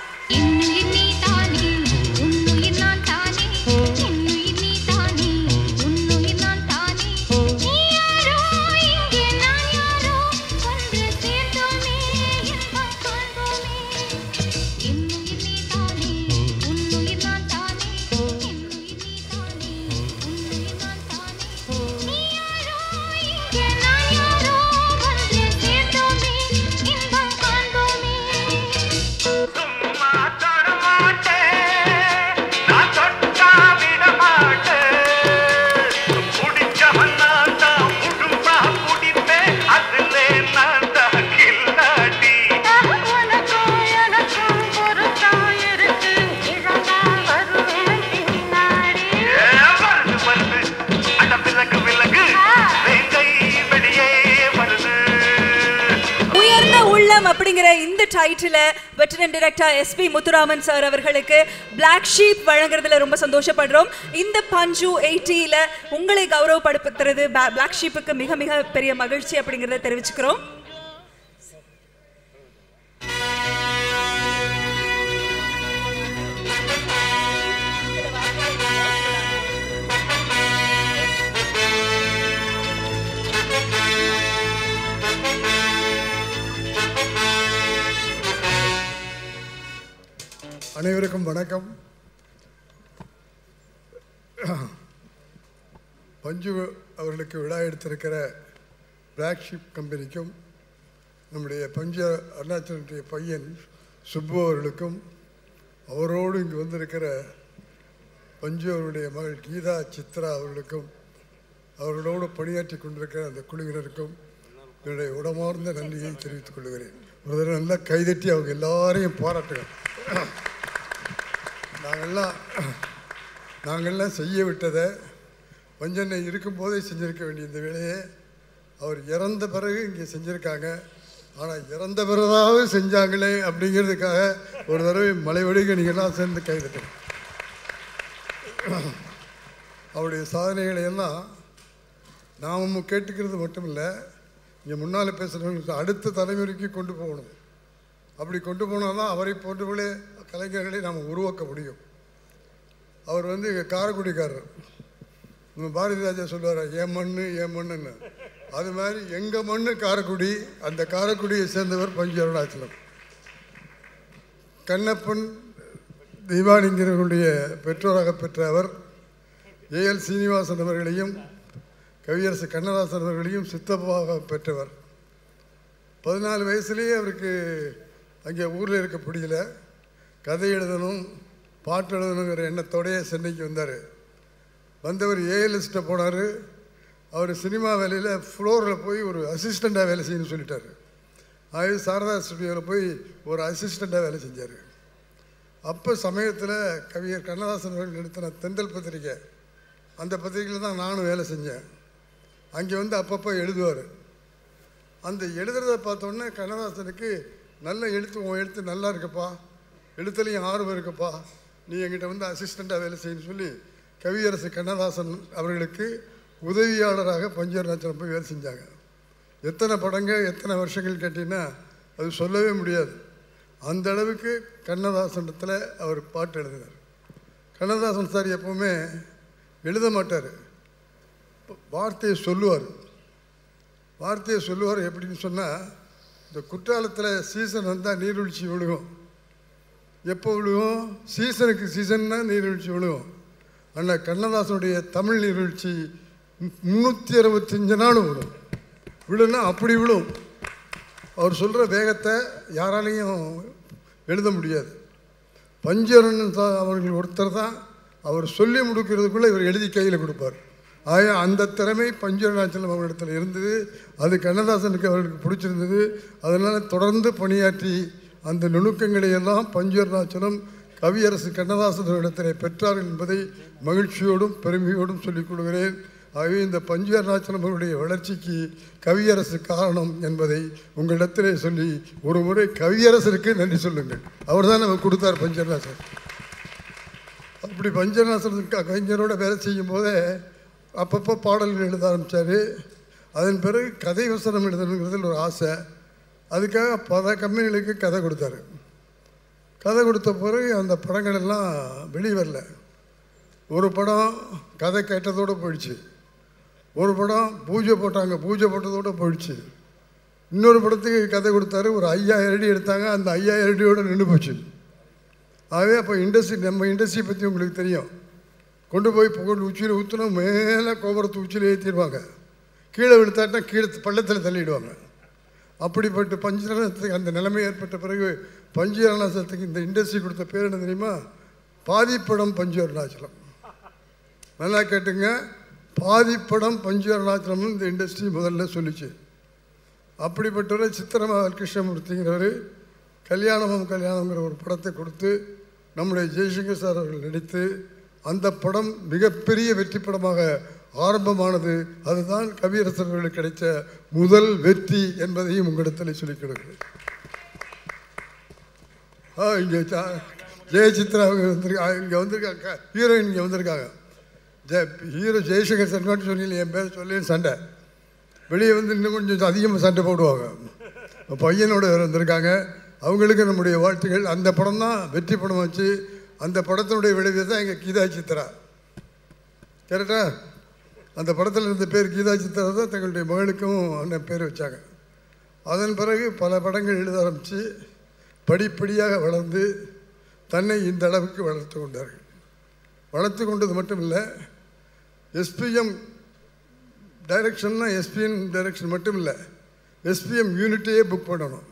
டைரக்டர் எஸ்பி முத்துராமன் சார் அவர்களுக்கு பிளாக் ஷீப் வழங்குறதுல ரொம்ப சந்தோஷப்படுறோம். இந்த பஞ்சு எயிட்டியில் உங்களை கௌரவப்படுத்துறது பிளாக் ஷீப்புக்கு மிக மிக பெரிய மகிழ்ச்சி அப்படிங்கிறத தெரிவிச்சுக்கிறோம். அவர்களுக்கு விழா எடுத்திருக்கிற பிளாக்ஷிப் கம்பெனிக்கும் நம்முடைய பஞ்ச அருணாச்சலனுடைய பையன் சுப்பு அவர்களுக்கும் அவரோடு இங்கு வந்திருக்கிற பஞ்சு அவருடைய மகள் கீதா சித்ரா அவர்களுக்கும் அவர்களோடு பணியாற்றி கொண்டிருக்கிற அந்த குழுவினருக்கும் என்னுடைய உடமார்ந்த நன்றியை தெரிவித்துக் கொள்கிறேன். ஒரு தடவை நல்லா கைதட்டி அவங்க எல்லாரையும் பாராட்டுகிறோம் நாங்கள்லாம் நாங்கள்லாம் செய்ய விட்டதை வஞ்சனை இருக்கும்போதே செஞ்சிருக்க வேண்டிய இந்த வேலையை அவர் இறந்த பிறகு இங்கே செஞ்சுருக்காங்க. ஆனால் இறந்த பிறகாவது செஞ்சாங்களே அப்படிங்கிறதுக்காக ஒரு தடவை மலைவழிக நீங்கள்லாம் சேர்ந்து கைதட்டுங்க அவருடைய சாதனைகளை எல்லாம் நாமும் கேட்டுக்கிறது மட்டும் இல்லை இங்கே முன்னால் பேசுகிறவங்களுக்கு அடுத்த தலைமுறைக்கு கொண்டு போகணும். அப்படி கொண்டு போனால் தான் அவரை போன்றவர்களே கலைஞர்களை நாம் உருவாக்க முடியும். அவர் வந்து இங்கே காரைக்குடிக்காரர். பாரதி ராஜா சொல்லுவார் என் மண்ணு என் மண்ணுன்னு. அது மாதிரி எங்கள் மண்ணு காரக்குடி அந்த காரக்குடியை சேர்ந்தவர் பஞ்சு அருணாச்சலம். கண்ணப்பன் தீபானிங்கிறவர்களுடைய பெற்றோராக பெற்ற அவர் ஏஎல் சீனிவாசன் அவர்களையும் கவியரசு கண்ணதாசன் அவர்களையும் சித்தப்பாக பெற்றவர். பதினாலு வயசுலேயே அவருக்கு அங்கே ஊரில் இருக்க பிடிக்கல. கதை எழுதணும் பாட்டு எழுதணுங்கிற எண்ணத்தோடயே சென்னைக்கு வந்தார். வந்தவர் ஏஎல்எஸ்ட்டை போனார். அவர் சினிமா வேலையில் ஃப்ளோரில் போய் ஒரு அசிஸ்டண்ட்டாக வேலை செய்யணும்னு சொல்லிட்டார். ஆகவே சாரதா ஸ்டுடியோவில் போய் ஒரு அசிஸ்டண்ட்டாக வேலை செஞ்சார். அப்போ சமயத்தில் கவிஞர் கண்ணதாசன் அவர்கள் நடத்தின தெந்தல் பத்திரிக்கை. அந்த பத்திரிக்கையில் தான் நானும் வேலை செஞ்சேன். அங்கே வந்து அப்பப்போ எழுதுவார். அந்த எழுதுறத பார்த்தோன்னே கண்ணதாசனுக்கு நல்ல எழுத்து உன் எழுத்து நல்லா இருக்குப்பா. எழுத்துலையும் ஆர்வம் இருக்குப்பா. நீ எங்கிட்ட வந்து அசிஸ்டண்ட்டாக வேலை செய்யணும்னு சொல்லி கவியரசு கண்ணதாசன் அவர்களுக்கு உதவியாளராக பஞ்சர் பஞ்சவர்ணாச்சலம் போய் வேலை செஞ்சாங்க. எத்தனை படங்கள் எத்தனை வருஷங்கள் கேட்டிங்கன்னா அது சொல்லவே முடியாது. அந்த அளவுக்கு கண்ணதாசனத்தில் அவர் பாட்டு எழுதினார். கண்ணதாசன் சார் எப்போவுமே எழுத மாட்டார். வார்த்தையை சொல்லுவார். வார்த்தையை சொல்லுவார் எப்படின்னு சொன்னால் இந்த குற்றாலத்தில் சீசன் வந்தால் நீர்வீழ்ச்சி விழுகும். எப்போ விழுகும்? சீசனுக்கு சீசன்னா நீர்வீழ்ச்சி விழுகும். ஆனால் கண்ணதாசனுடைய தமிழ் நிகழ்ச்சி முந்நூற்றி அறுபத்தஞ்சு நாளும் விழும் விழுன்னா அப்படி விழும். அவர் சொல்கிற வேகத்தை யாராலையும் எழுத முடியாது. பஞ்சரன் அவர்கள் ஒருத்தர் தான். அவர் சொல்லி முடிக்கிறதுக்குள்ளே இவர் எழுதி கையில் கொடுப்பார். ஆக அந்த திறமை பஞ்சநாச்சலம் அவரிடத்தில் இருந்தது. அது கண்ணதாசனுக்கு அவர்களுக்கு பிடிச்சிருந்தது. அதனால் தொடர்ந்து பணியாற்றி அந்த நுணுக்கங்களை எல்லாம் பஞ்சநாச்சலம் கவியரசு கண்ணதாசன் இடத்திலே பெற்றார் என்பதை மகிழ்ச்சியோடும் பெருமையோடும் சொல்லிக் கொள்கிறேன். ஆகவே இந்த பஞ்சு அவருடைய வளர்ச்சிக்கு கவியரசு காரணம் என்பதை உங்களிடத்திலே சொல்லி ஒரு முறை கவியரசருக்கு நன்றி சொல்லுங்கள். அவர் தான் நமக்கு கொடுத்தார் பஞ்சநாசன் அப்படி பஞ்சநாசன் கவிஞரோட வேலை செய்யும் போதே அப்பப்போ பாடல்கள் எழுத ஆரம்பித்தார் அதன் பிறகு கதை வசனம் எழுதணுங்கிறதுல ஒரு ஆசை. அதுக்காக பல கம்பெனிகளுக்கு கதை கொடுத்தாரு. கதை கொடுத்த பிறகு அந்த படங்கள் எல்லாம் வெளியே வரல. ஒரு படம் கதை கேட்டதோடு போயிடுச்சு. ஒரு படம் பூஜை போட்டாங்க பூஜை போட்டதோடு போயிடுச்சு. இன்னொரு படத்துக்கு கதை கொடுத்தாரு ஒரு ஐயாயிரம் அடி எடுத்தாங்க அந்த ஐயாயிரம் அடியோடு நின்று போச்சு. ஆகவே அப்போ இண்டஸ்ட்ரி நம்ம இண்டஸ்ட்ரி பற்றி உங்களுக்கு தெரியும். கொண்டு போய் புகழ் உச்சியில் ஊற்றினா மேலே கோபுரத்து உச்சியில் ஏற்றிடுவாங்க கீழே விழுத்தாட்டினா கீழே பள்ளத்தில் தள்ளிடுவாங்க. அப்படிப்பட்ட பஞ்சரணத்துக்கு அந்த நிலைமை ஏற்பட்ட பிறகு பஞ்சு அருணாச்சலத்துக்கு இந்த இண்டஸ்ட்ரி கொடுத்த பேர் என்ன தெரியுமா? பாதிப்படம் பஞ்சு அருணாச்சலம் நல்லா கேட்டுங்க. பாதிப்படம் பஞ்சு அருணாச்சலம்னு இந்த இண்டஸ்ட்ரி முதல்ல சொல்லிச்சு. அப்படிப்பட்டவர் சித்திரமா கிருஷ்ணமூர்த்திங்கிறவர் கல்யாணமும் கல்யாணங்கிற ஒரு படத்தை கொடுத்து நம்முடைய ஜெய்சங்கர் சார் அவர்கள் நடித்து அந்த படம் மிகப்பெரிய வெற்றி படமாக ஆரம்பமானது. அதுதான் கவியரசர்களுக்கு கிடைத்த முதல் வெற்றி என்பதையும் உங்களிடத்தில் சொல்லிக் கொடுக்கிறேன். இங்கே ஜெயசித்ரா அவங்க வந்திருக்காங்க இங்கே வந்திருக்காங்க. ஹீரோயின் இங்கே வந்திருக்காங்க. ஜெய ஹீரோ ஜெய்சங்கர் சர்மான்னு சொல்லி என் பேர் சொல்லி சண்டை. வெளியே வந்து இன்னும் கொஞ்சம் அதிகமாக சண்டை போடுவாங்க. பையனோட வேறு வந்திருக்காங்க. அவங்களுக்கு நம்முடைய வாழ்த்துக்கள் அந்த படம் தான் வெற்றி படம் வச்சு அந்த படத்தினுடைய விளைவு தான் எங்கள் கீதா சித்ரா. கரெக்டா அந்த படத்தில் இருந்த பேர் கீதா சித்ரா தான் தங்களுடைய மகளுக்கும் அண்ணன் பேர் வச்சாங்க. அதன் பிறகு பல படங்கள் எழுத ஆரம்பித்து படிப்படியாக வளர்ந்து தன்னை இந்த அளவுக்கு வளர்த்து கொண்டார்கள். வளர்த்து கொண்டது மட்டும் இல்லை எஸ்பிஎம் டைரக்ஷன்னா எஸ்பிஎம் டைரக்ஷன் மட்டும் இல்லை எஸ்பிஎம் யூனிட்டையே புக் பண்ணணும்.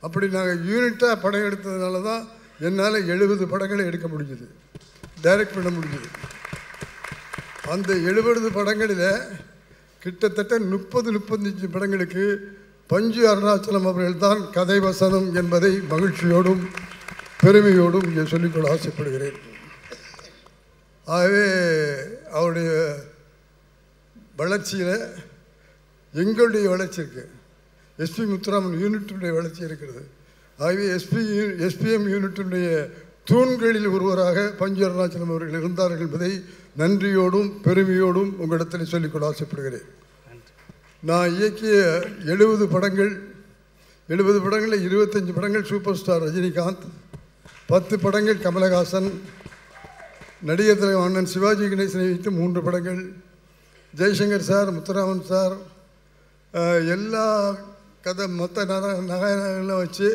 அப்படி நாங்கள் யூனிட்டாக படம் எடுத்ததுனால தான் என்னால் எழுபது படங்களை எடுக்க முடிஞ்சுது. டைரக்ட் பண்ண முடிஞ்சுது. அந்த எழுபது படங்களில் கிட்டத்தட்ட முப்பது முப்பத்தஞ்சு படங்களுக்கு பஞ்சு அருணாச்சலம் அவர்கள் தான் கதை வசனம் என்பதை மகிழ்ச்சியோடும் பெருமையோடும் இங்கே சொல்லிக்கொள்ள ஆசைப்படுகிறேன். ஆகவே அவருடைய வளர்ச்சியில் எங்களுடைய வளர்ச்சி இருக்குது எஸ்பி முத்துராமன் யூனிட்டுடைய வளர்ச்சி இருக்கிறது. ஆகவே எஸ்பி எஸ்பிஎம் யூனிட்டுடைய தூண்களில் ஒருவராக பஞ்சு அருணாச்சலம் அவர்கள் இருந்தார்கள் என்பதை நன்றியோடும் பெருமையோடும் உங்களிடத்தில் சொல்லிக்கொள்ள ஆசைப்படுகிறேன். நான் இயக்கிய எழுபது படங்கள் எழுபது படங்களில் இருபத்தஞ்சி படங்கள் சூப்பர் ஸ்டார் ரஜினிகாந்த் பத்து படங்கள் கமலஹாசன் நடிகர் தலைவர் அண்ணன் சிவாஜி கணேசனை வைத்து மூன்று படங்கள் ஜெய்சங்கர் சார் முத்துராமன் சார் எல்லா கதை மொத்த நக நகைலாம் வச்சு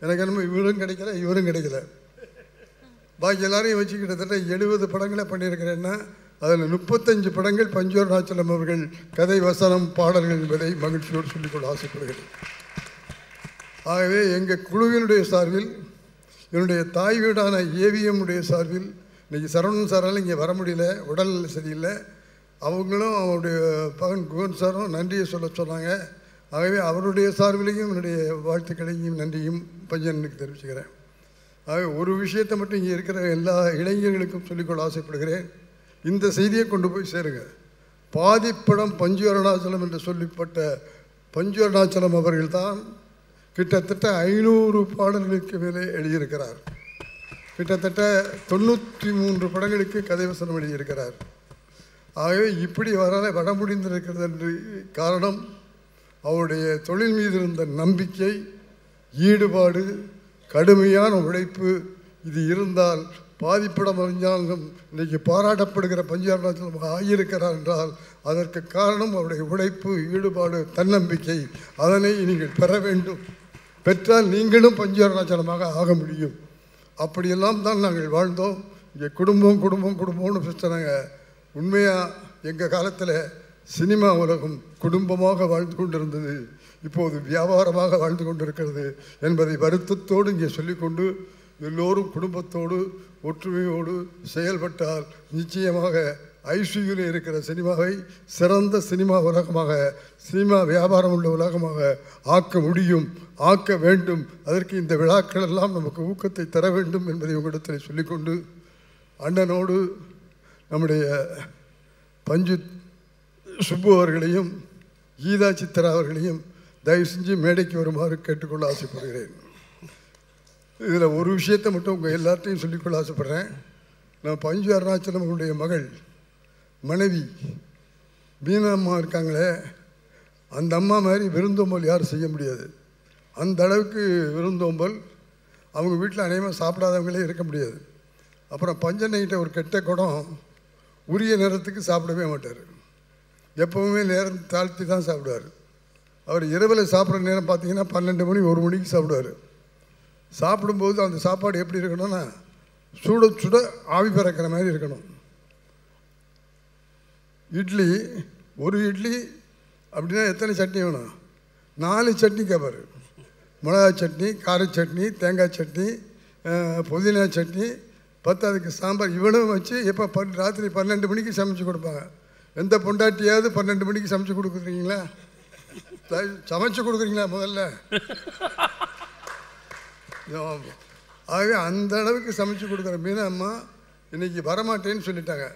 எனக்கு என்னமோ இவரும் கிடைக்கல இவரும் கிடைக்கல. பாக்கி எல்லாரையும் வச்சு கிட்டத்தட்ட எழுபது படங்களை பண்ணியிருக்கிறேன்னா அதில் முப்பத்தஞ்சு படங்கள் பஞ்சோருணாச்சலம் அவர்கள் கதை வசனம் பாடல்கள் என்பதை மகிழ்ச்சியோடு சொல்லிக்கொள்ள ஆசைப்படுகிறேன். ஆகவே எங்கள் குழுவினுடைய சார்பில் என்னுடைய தாய் வீடான ஏவிஎம்முடைய சார்பில் இன்றைக்கி சரவணன் சாரால் இங்கே வர முடியல உடல் சரியில்லை. அவங்களும் அவருடைய பகன் குகன் சாரும் நன்றியை சொல்ல சொன்னாங்க. ஆகவே அவருடைய சார்பிலையும் என்னுடைய வாழ்த்துக்களையும் நன்றியும் பஞ்சனுக்கு தெரிவிச்சுக்கிறேன். ஆகவே ஒரு விஷயத்தை மட்டும் இங்கே இருக்கிற எல்லா இளைஞர்களுக்கும் சொல்லிக்கொள்ள ஆசைப்படுகிறேன். இந்த செய்தியை கொண்டு போய் சேருங்க. பாதிப்படம் பஞ்சு அருணாச்சலம் என்று சொல்லப்பட்ட பஞ்சு அருணாச்சலம் அவர்கள்தான் கிட்டத்தட்ட ஐநூறு பாடல்களுக்கு மேலே எழுதியிருக்கிறார். கிட்டத்தட்ட தொண்ணூற்றி மூன்று படங்களுக்கு கதை வசனம் எழுதியிருக்கிறார். ஆகவே இப்படி வர வட முடிந்திருக்கிறது என்று காரணம் அவருடைய தொழில் மீது இருந்த நம்பிக்கை ஈடுபாடு கடுமையான உழைப்பு இது இருந்தால் பாதிப்பிடம் அறிஞ்சாலும் இன்றைக்கு பாராட்டப்படுகிற பஞ்சாரணத்தில் ஆகியிருக்கிறார் என்றால் அதற்கு காரணம் அவருடைய உழைப்பு ஈடுபாடு தன்னம்பிக்கை. அதனை நீங்கள் பெற வேண்டும். பெற்றால் நீங்களும் பஞ்சாரணாச்சலமாக ஆக முடியும். அப்படியெல்லாம் தான் நாங்கள் வாழ்ந்தோம். இங்கே குடும்பம் குடும்பம் குடும்பம்னு பிரச்சனைங்க உண்மையாக எங்கள் காலத்தில் சினிமா உலகம் குடும்பமாக வாழ்ந்து கொண்டிருந்தது இப்போது வியாபாரமாக வாழ்ந்து கொண்டிருக்கிறது என்பதை வருத்தத்தோடு இங்கே சொல்லிக்கொண்டு எல்லோரும் குடும்பத்தோடு ஒற்றுமையோடு செயல்பட்டால் நிச்சயமாக ஐசியூவில் இருக்கிற சினிமாவை சிறந்த சினிமா உலகமாக சினிமா வியாபாரம் உள்ள உலகமாக ஆக்க முடியும் ஆக்க வேண்டும். அதற்கு இந்த விழாக்கள் எல்லாம் நமக்கு ஊக்கத்தை தர வேண்டும் என்பதை உங்களிடத்தில் சொல்லிக்கொண்டு அண்ணனோடு நம்முடைய பஞ்சு சுப்பு அவர்களையும் கீதா சித்ரா அவர்களையும் தயவு செஞ்சு மேடைக்கு வருமாறு கேட்டுக்கொள்ள ஆசைப்படுகிறேன். இதில் ஒரு விஷயத்தை மட்டும் உங்கள் எல்லார்ட்டையும் சொல்லிக்கொள்ள ஆசைப்பட்றேன். நான் பஞ்சு அருணாச்சலம் அவர்களுடைய மகள் மனைவி மீனம்மா இருக்காங்களே அந்த அம்மா மாதிரி விருந்தோம்பல் யாரும் செய்ய முடியாது. அந்த அளவுக்கு விருந்தோம்பல் அவங்க வீட்டில் அநேகமாக சாப்பிடாதவங்களே இருக்க முடியாது. அப்புறம் பஞ்சனைகிட்ட ஒரு கெட்ட குடம் உரிய நேரத்துக்கு சாப்பிடவே மாட்டார். எப்போவுமே நேரம் தாழ்த்தி தான் சாப்பிடுவார். அவர் இரவில் சாப்பிட்ற நேரம் பார்த்தீங்கன்னா பன்னெண்டு மணி ஒரு மணிக்கு சாப்பிடுவார். சாப்பிடும்போது அந்த சாப்பாடு எப்படி இருக்கணும்னா சுட சுட ஆவி பறக்கிற மாதிரி இருக்கணும். இட்லி ஒரு இட்லி அப்படின்னா எத்தனை சட்னி வேணும்? நாலு சட்னி கேட்பார் மிளகா சட்னி கார சட்னி தேங்காய் சட்னி புதினா சட்னி பத்தாவதுக்கு சாம்பார் இவனும் வச்சு எப்போ பன் ராத்திரி பன்னெண்டு மணிக்கு சமைச்சு கொடுப்பாங்க. எந்த பொண்டாட்டியாவது பன்னெண்டு மணிக்கு சமைச்சு கொடுக்குறீங்களா? சமைச்சு கொடுக்குறீங்களா முதல்ல? ஆகவே அந்த அளவுக்கு சமைச்சு கொடுக்குற மீனம்மா இன்றைக்கி வரமாட்டேன்னு சொல்லிட்டாங்க.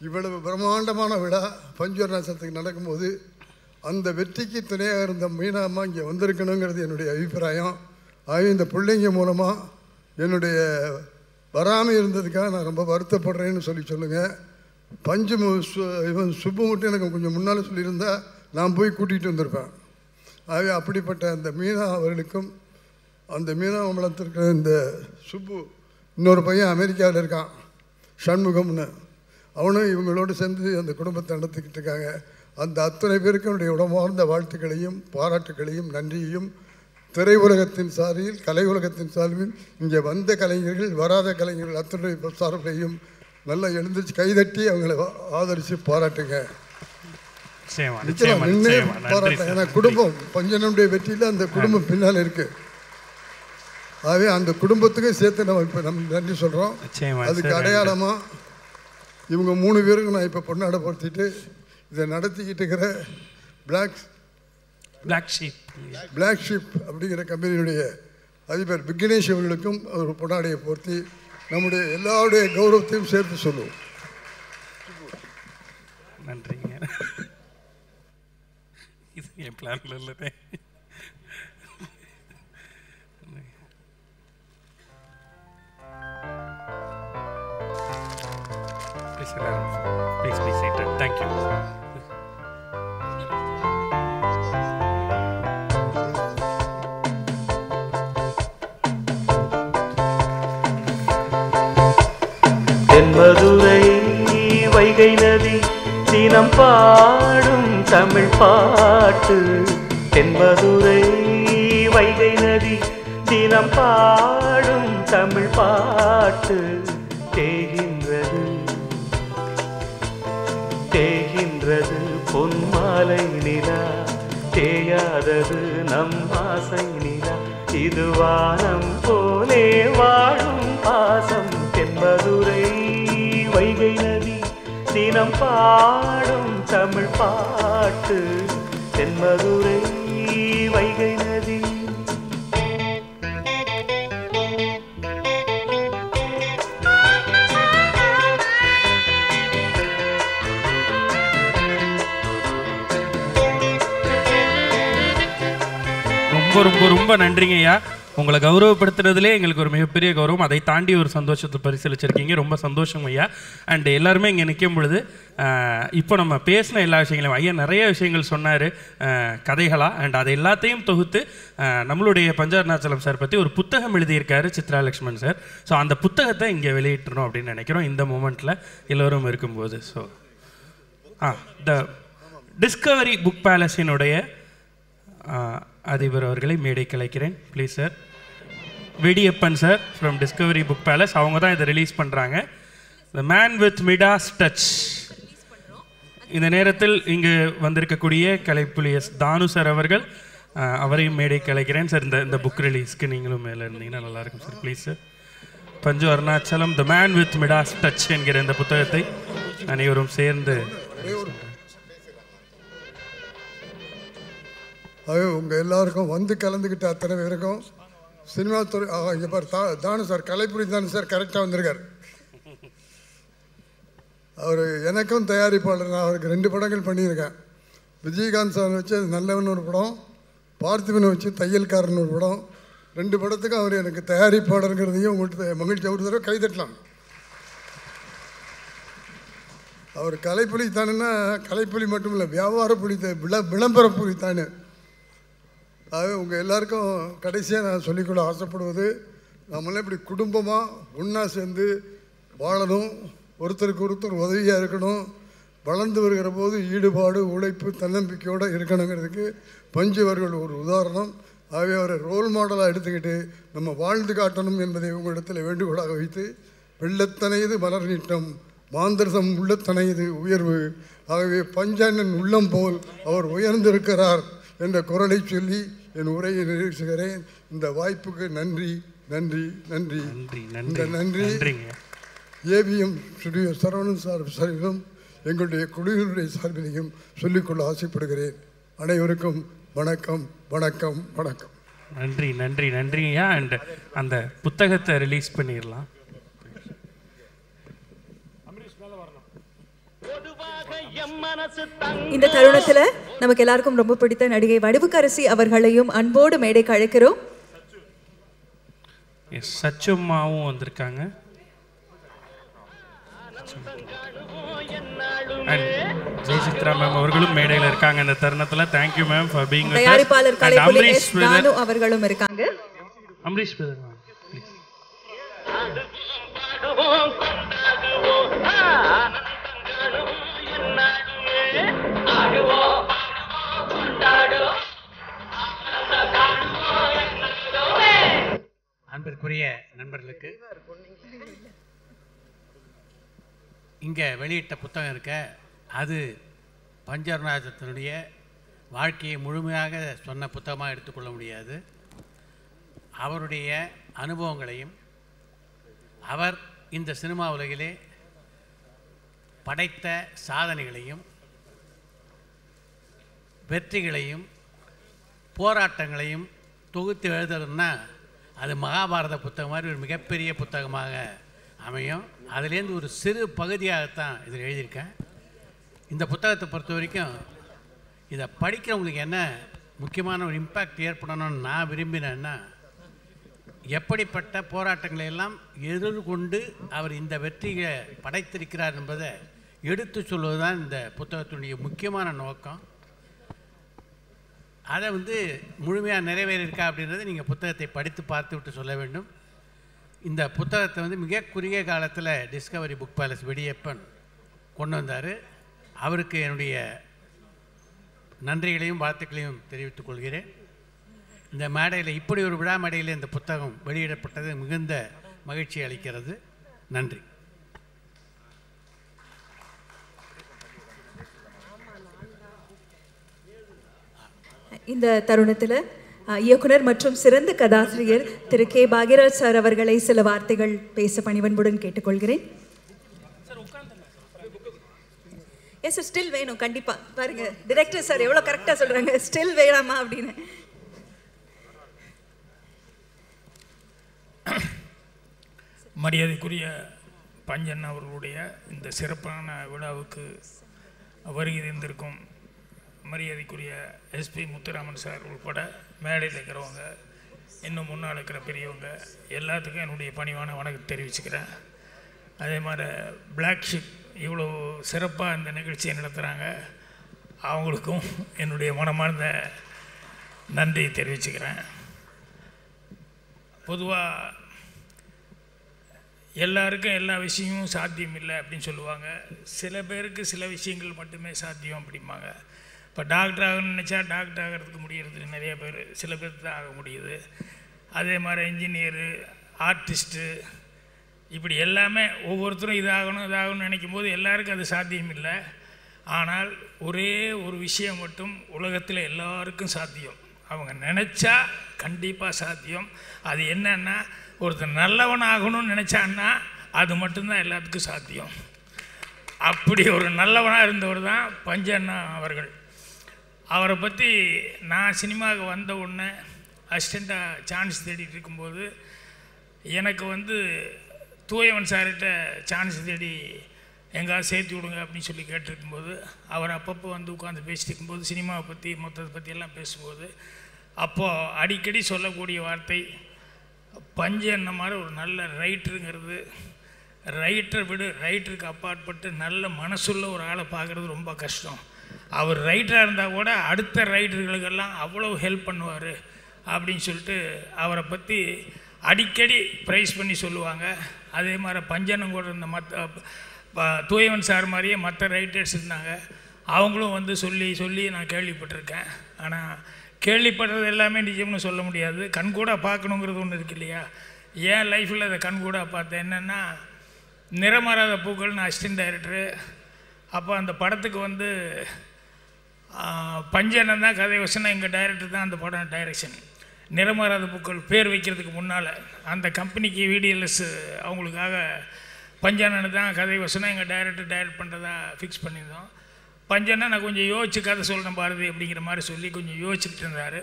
இவ்வளவு பிரம்மாண்டமான விழா பஞ்சவர்ணாசனத்துக்கு நடக்கும்போது அந்த வெற்றிக்கு துணையாக இருந்த மீனாம்மா இங்கே வந்திருக்கணுங்கிறது என்னுடைய அபிப்பிராயம். ஆகவே இந்த பிள்ளைங்க மூலமாக என்னுடைய வராமல் இருந்ததுக்காக நான் ரொம்ப வருத்தப்படுறேன்னு சொல்லி சொல்லுங்கள் பஞ்சு சு- இவன் சுப்பு மட்டும் எனக்கு கொஞ்சம் முன்னால் சொல்லியிருந்தால் நான் போய் கூட்டிகிட்டு வந்திருப்பேன். ஆகவே அப்படிப்பட்ட அந்த மீனா அவர்களுக்கும் அந்த மீனா வளர்த்துருக்கிற இந்த சுப்பு இன்னொரு பையன் அமெரிக்காவில் இருக்கான் சண்முகம்னு. அவனும் இவங்களோடு சேர்ந்து அந்த குடும்பத்தை நடத்திக்கிட்டு இருக்காங்க. அந்த அத்தனை பேருக்கு என்னுடைய உடமார்ந்த வாழ்த்துக்களையும் பாராட்டுக்களையும் நன்றியையும். திரையுலகத்தின் சார்பில் கலை உலகத்தின் சார்பில் இங்கே வந்த கலைஞர்கள் வராத கலைஞர்கள் அத்தனை சார்பிலையும் நல்லா எழுந்திருச்சு கைதட்டி அவங்களை ஆதரித்து பாராட்டுங்க. நிச்சயமா நிச்சயமா ஏன்னா குடும்பம் பஞ்சனுடைய வெற்றியில் அந்த குடும்பம் பின்னால் இருக்கு. ஆகவே அந்த குடும்பத்துக்கும் சேர்த்து நம்ம இப்போ நம்ம நன்றி சொல்கிறோம் அதுக்கு. அடையாளமாக இவங்க மூணு பேருக்கும் நான் இப்போ பொன்னாடப்படுத்திட்டு இதை நடத்திக்கிட்டு இருக்கிற black black sheep black ship அப்படிங்கிற கம்பெனியுடைய அதிபர் விக்னேஷ் அவர்களுக்கும் ஒரு பொன்னாடையை போர்த்தி நம்முடைய எல்லாருடைய கௌரவத்தையும் சேர்த்து சொல்லுவோம். நன்றிங்க. இது என் பிளான்ல இல்லதே ப்ளீஸ் எல்லாரும் please please seated thank you Thenmadurai Vaigai நதி தினம் பாடும் தமிழ் பாட்டு. தென்மதுரை வைகை நதி தினம் பாடும் தமிழ் பாட்டு. மாலை நிலா தேயாதது நம் ஆசை நிலா. இது வானம் போலே வாழும் பாசம். தென்மதுரை வைகை நதி தினம் பாடும் தமிழ் பாட்டு. தென்மதுரை வைகை ரொம்ப ரொம்ப ரொம்ப நன்றிங்க ஐயா. உங்களை கௌரவப்படுத்துறதுலே எங்களுக்கு ஒரு மிகப்பெரிய கௌரவம். அதை தாண்டி ஒரு சந்தோஷத்தை பரிசீலிச்சிருக்கீங்க. ரொம்ப சந்தோஷம் ஐயா. அண்ட் எல்லாருமே இங்கே நிற்கும் பொழுது இப்போ நம்ம பேசின எல்லா விஷயங்களையும் ஐயா நிறைய விஷயங்கள் சொன்னார். கதைகளாக அண்ட் அதை எல்லாத்தையும் தொகுத்து நம்மளுடைய பஞ்சாருணாச்சலம் சார் பற்றி ஒரு புத்தகம் எழுதியிருக்காரு சித்ரா லக்ஷ்மண் சார். ஸோ அந்த புத்தகத்தை இங்கே வெளியிட்டுறோம் அப்படின்னு நினைக்கிறோம். இந்த மூமெண்ட்டில் எல்லோரும் இருக்கும்போது. So ah the Discovery book பேலஸினுடைய அதிபர் அவர்களை மேடை கலைக்கிறேன். Please sir Vediyappan sir from Discovery Book Palace அவங்க தான் இதை ரிலீஸ் பண்ணுறாங்க the man with Midas touch இந்த நேரத்தில் இங்கு வந்திருக்கக்கூடிய கலைப்புலி எஸ் தானு சார் அவர்கள் அவரையும் மேடை கலைக்கிறேன் சார் இந்த இந்த புக் ரிலீஸ்க்கு நீங்களும் மேலே இருந்தீங்கன்னா நல்லாயிருக்கும் sir please sir Panju Arunachalam the man with Midas touch என்கிற இந்த புத்தகத்தை அனைவரும் சேர்ந்து அது உங்கள் எல்லாருக்கும் வந்து கலந்துக்கிட்ட அத்தனை பேருக்கும் சினிமா துறை இங்கே இங்க பாரு தா தானு சார் கலைப்புரி தானு சார் கரெக்டாக வந்திருக்கார். அவர் எனக்கும் தயாரிப்பாளர் நான் அவருக்கு ரெண்டு படங்கள் பண்ணியிருக்கேன். விஜயகாந்த் சார் வச்சு நல்லவன் ஒரு படம் பார்த்திபனை வச்சு தையல்காரன் ஒரு படம். ரெண்டு படத்துக்கும் அவர் எனக்கு தயாரிப்பாளருங்கிறதையும் உங்கள்கிட்ட மகிழ்ச்சி ஒரு தடவை கைதட்டலாம் அவர் கலைப்புலி தானுன்னா கலைப்புலி மட்டும் இல்லை வியாபார புலி விள விளம்பர புலி அதாவது உங்கள் எல்லாருக்கும் கடைசியாக நான் சொல்லிக்கொள்ள ஆசைப்படுவது நம்மளாம் இப்படி குடும்பமாக ஒன்றா சேர்ந்து வாழணும். ஒருத்தருக்கு ஒருத்தர் உதவியாக இருக்கணும். வளர்ந்து வருகிற போது ஈடுபாடு உழைப்பு தன்னம்பிக்கையோடு இருக்கணுங்கிறதுக்கு பஞ்சு அவர்கள் ஒரு உதாரணம். ஆகவே அவரை ரோல் மாடலாக எடுத்துக்கிட்டு நம்ம வாழ்ந்து காட்டணும் என்பதை உங்களிடத்தில் வேண்டுகோளாக வைத்து வெள்ளத்தனையது மலர் நீட்டம் மாந்திரசம் உள்ளத்தனையது உயர்வு. ஆகவே பஞ்சாண்ணன் உள்ளம் போல் அவர் உயர்ந்திருக்கிறார் என்ற குரலை சொல்லி என் உரையை நிறைவேற்றுகிறேன். இந்த வாய்ப்புக்கு நன்றி நன்றி நன்றி. நன்றி இந்த நன்றி ஏவிஎம் ஸ்டுடியோ சரவணன் சார் சார்பிலும் எங்களுடைய குழுவினுடைய சார்பிலையும் சொல்லிக்கொள்ள ஆசைப்படுகிறேன். அனைவருக்கும் வணக்கம் வணக்கம் வணக்கம். நன்றி நன்றி நன்றிங்கய்யா அண்ட் அந்த புத்தகத்தை ரிலீஸ் பண்ணிடலாம்? இந்த தருணத்துல நமக்கு எல்லாருக்கும் ரொம்ப பிடித்த நடிகை வடிவுக்கரசி அவர்களையும் அன்போடு மேடைக்கு அழைக்கிறோம். சச்சம்மாவும் வந்திருக்காங்க. ஜெயசித்ரா மேம் அவர்களும் மேடையில் இருக்காங்க. இந்த தருணத்தில் தேங்க்யூ மேம் ஃபார் பீங் தயாரிப்பாளர் அம்ரீஷ் பிரதர் அவர்களும் இருக்காங்க. அம்ரீஷ் பிரதர் மேம் ப்ளீஸ் அன்பிற்குரிய நண்பர்களுக்கு இங்கே வெளியிட்ட புத்தகம் இருக்க அது பஞ்சர்நாதத்தினுடைய வாழ்க்கையை முழுமையாக சொன்ன புத்தகமாக எடுத்துக்கொள்ள முடியாது. அவருடைய அனுபவங்களையும் அவர் இந்த சினிமா உலகிலே படைத்த சாதனைகளையும் வெற்றிகளையும் போராட்டங்களையும் தொகுத்து எழுதுறதுன்னா அது மகாபாரத புத்தகம் மாதிரி ஒரு மிகப்பெரிய புத்தகமாக அமையும். அதுலேருந்து ஒரு சிறு பகுதியாகத்தான் இதில் எழுதியிருக்கேன். இந்த புத்தகத்தை பொறுத்த வரைக்கும் இதை படிக்கிறவங்களுக்கு என்ன முக்கியமான ஒரு இம்பேக்ட் ஏற்படணும்னு நான் விரும்பினேன்னா எப்படிப்பட்ட போராட்டங்களை எல்லாம் எதிர்கொண்டு அவர் இந்த வெற்றியை படைத்திருக்கிறார் என்பதை எடுத்து சொல்வதுதான் இந்த புத்தகத்தினுடைய முக்கியமான நோக்கம். அதை வந்து முழுமையாக நிறைவேறியிருக்கா அப்படின்றத நீங்கள் புத்தகத்தை படித்து பார்த்து விட்டு சொல்ல வேண்டும். இந்த புத்தகத்தை வந்து மிக குறுகிய காலத்தில் டிஸ்கவரி புக் பேலஸ் வெடியப்பன் கொண்டு வந்தார். அவருக்கு என்னுடைய நன்றிகளையும் வாழ்த்துக்களையும் தெரிவித்துக் கொள்கிறேன். இந்த மேடையில் இப்படி ஒரு விழா மேடையில் இந்த புத்தகம் வெளியிடப்பட்டது மிகுந்த மகிழ்ச்சி அளிக்கிறது. நன்றி. இந்த தருணத்தில் இயக்குனர் மற்றும் சிறந்த கதாசிரியர் திரு கே. பாக்யராஜ் சார் அவர்களை சில வார்த்தைகள் பேச பணிவன்புடன் கேட்டுக்கொள்கிறேன். எஸ் சார் ஸ்டில் வேணும் கண்டிப்பாக பாருங்க டிரெக்டர் சார் எவ்வளோ கரெக்டாக சொல்கிறாங்க ஸ்டில் வேணாமா அப்படின்னு. மரியாதைக்குரிய பஞ்சன் அவர்களுடைய இந்த சிறப்பான விழாவுக்கு வருகை தந்திருக்கும் மரியாதைக்குரிய எஸ்பி முத்துராமன் சார் உட்பட மேடையில் இருக்கிறவங்க இன்னும் முன்னால் இருக்கிற பெரியவங்க எல்லாத்துக்கும் என்னுடைய பணிவான வணக்கம் தெரிவிச்சுக்கிறேன். அதே மாதிரி பிளாக் ஷிப் இவ்வளோ சிறப்பாக இந்த நிகழ்ச்சியை நடத்துகிறாங்க அவங்களுக்கும் என்னுடைய மனமார்ந்த நன்றி தெரிவிச்சுக்கிறேன். பொதுவாக எல்லாருக்கும் எல்லா விஷயமும் சாத்தியம் இல்லை அப்படின்னு சொல்லுவாங்க. சில பேருக்கு சில விஷயங்கள் மட்டுமே சாத்தியம் அப்படிம்பாங்க. இப்போ டாக்டர் ஆகணும்னு நினச்சா டாக்டர் ஆகிறதுக்கு முடியறது நிறைய பேர் சில பேர் தான் ஆக முடியுது. அதே மாதிரி இன்ஜினியரு ஆர்டிஸ்ட்டு இப்படி எல்லாமே ஒவ்வொருத்தரும் இதாகணும் இதாகணும்னு நினைக்கும் போது எல்லாருக்கும் அது சாத்தியம் இல்லை ஆனால் ஒரே ஒரு விஷயம் மட்டும் உலகத்தில் எல்லாருக்கும் சாத்தியம். அவங்க நினச்சா கண்டிப்பாக சாத்தியம். அது என்னன்னா ஒருத்தர் நல்லவன் ஆகணும்னு நினச்சான்னா அது மட்டும்தான் எல்லாத்துக்கும் சாத்தியம். அப்படி ஒரு நல்லவனாக இருந்தவர் தான் பஞ்சண்ணா அவர்கள். அவரை பற்றி நான் சினிமாவுக்கு வந்த உடனே அசிஸ்டண்ட்டாக சான்ஸ் தேடிட்டு இருக்கும்போது எனக்கு வந்து தூயவன் சார்கிட்ட சான்ஸ் தேடி எங்கேயாவது சேர்த்து விடுங்க அப்படின்னு சொல்லி கேட்டிருக்கும்போது அவர் அப்பப்போ வந்து உட்காந்து பேசிட்டு இருக்கும்போது சினிமாவை பற்றி மொத்தத்தை பற்றி எல்லாம் பேசும்போது அப்போது அடிக்கடி சொல்லக்கூடிய வார்த்தை பஞ்சு என்ன மாதிரி ஒரு நல்ல ரைட்டருங்கிறது ரைட்டரை விட ரைட்டருக்கு அப்பாற்பட்டு நல்ல மனசுள்ள ஒரு ஆளை பார்க்குறது ரொம்ப கஷ்டம். அவர் ரைட்டராக இருந்தால் கூட அடுத்த ரைட்டர்களுக்கெல்லாம் அவ்வளோ ஹெல்ப் பண்ணுவார் அப்படின்னு சொல்லிட்டு அவரை பற்றி அடிக்கடி ப்ரைஸ் பண்ணி சொல்லுவாங்க. அதே மாதிரி பஞ்சனம் கூட இருந்த மற்ற தூயவன் சார் மாதிரியே மற்ற ரைட்டர்ஸ் இருந்தாங்க. அவங்களும் வந்து சொல்லி சொல்லி நான் கேள்விப்பட்டிருக்கேன். ஆனால் கேள்விப்படுறது எல்லாமே நிஜம்னு சொல்ல முடியாது. கண்கூட பார்க்கணுங்கிறது ஒன்று இருக்கு இல்லையா? என் லைஃப்பில் அதை கண்கூட பார்த்தேன். என்னென்னா நிறமாறாத பூக்கள்னு அசிஸ்டன்ட் டைரக்டரு அப்போ அந்த படத்துக்கு வந்து பஞ்சனம் தான் கதை வசனம் எங்கள் டைரக்டர் தான் அந்த படம் டைரக்ஷன் நிறமாறாத பூக்கள் பேர் வைக்கிறதுக்கு முன்னால் அந்த கம்பெனிக்கு விடிஎல்எஸ் அவங்களுக்காக பஞ்சானன் தான் கதை வசனம் எங்கள் டைரக்டர் டைரக்ட் பண்ணுறதா ஃபிக்ஸ் பண்ணியிருந்தோம். பஞ்சனா நான் கொஞ்சம் யோசிச்சு கதை சொல்லணும் பாரதி அப்படிங்கிற மாதிரி சொல்லி கொஞ்சம் யோசிச்சுக்கிட்டு இருந்தார்.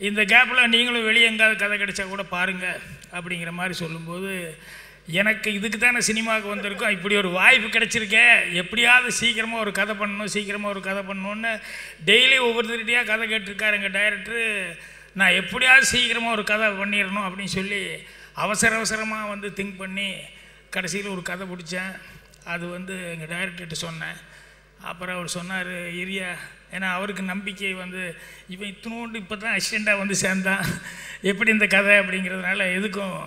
இந்த கேப்பில் நீங்களும் வெளியே எங்காவது கதை கிடைச்சா கூட பாருங்கள் அப்படிங்கிற மாதிரி சொல்லும்போது எனக்கு இதுக்கு தானே சினிமாவுக்கு வந்திருக்கோம். இப்படி ஒரு வாய்ப்பு கிடச்சிருக்கே. எப்படியாவது சீக்கிரமாக ஒரு கதை பண்ணணும் சீக்கிரமாக ஒரு கதை பண்ணணும்னு டெய்லி ஒவ்வொருத்தருகிட்டையாக கதை கேட்டிருக்காரு எங்கள் டைரக்டரு நான் எப்படியாவது சீக்கிரமாக ஒரு கதை பண்ணிடணும் அப்படின்னு சொல்லி அவசர அவசரமாக வந்து திங்க் பண்ணி கடைசியில் ஒரு கதை பிடிச்சேன். அது வந்து எங்கள் டைரக்டர்கிட்ட சொன்னேன். அப்புறம் அவர் சொன்னார் இரியா ஏன்னா அவருக்கு நம்பிக்கை வந்து இவன் இத்தினோண்டு இப்போ தான் அசிஸ்டண்ட்டாக வந்து சேர்ந்தான். எப்படி இந்த கதை அப்படிங்கிறதுனால எதுக்கும்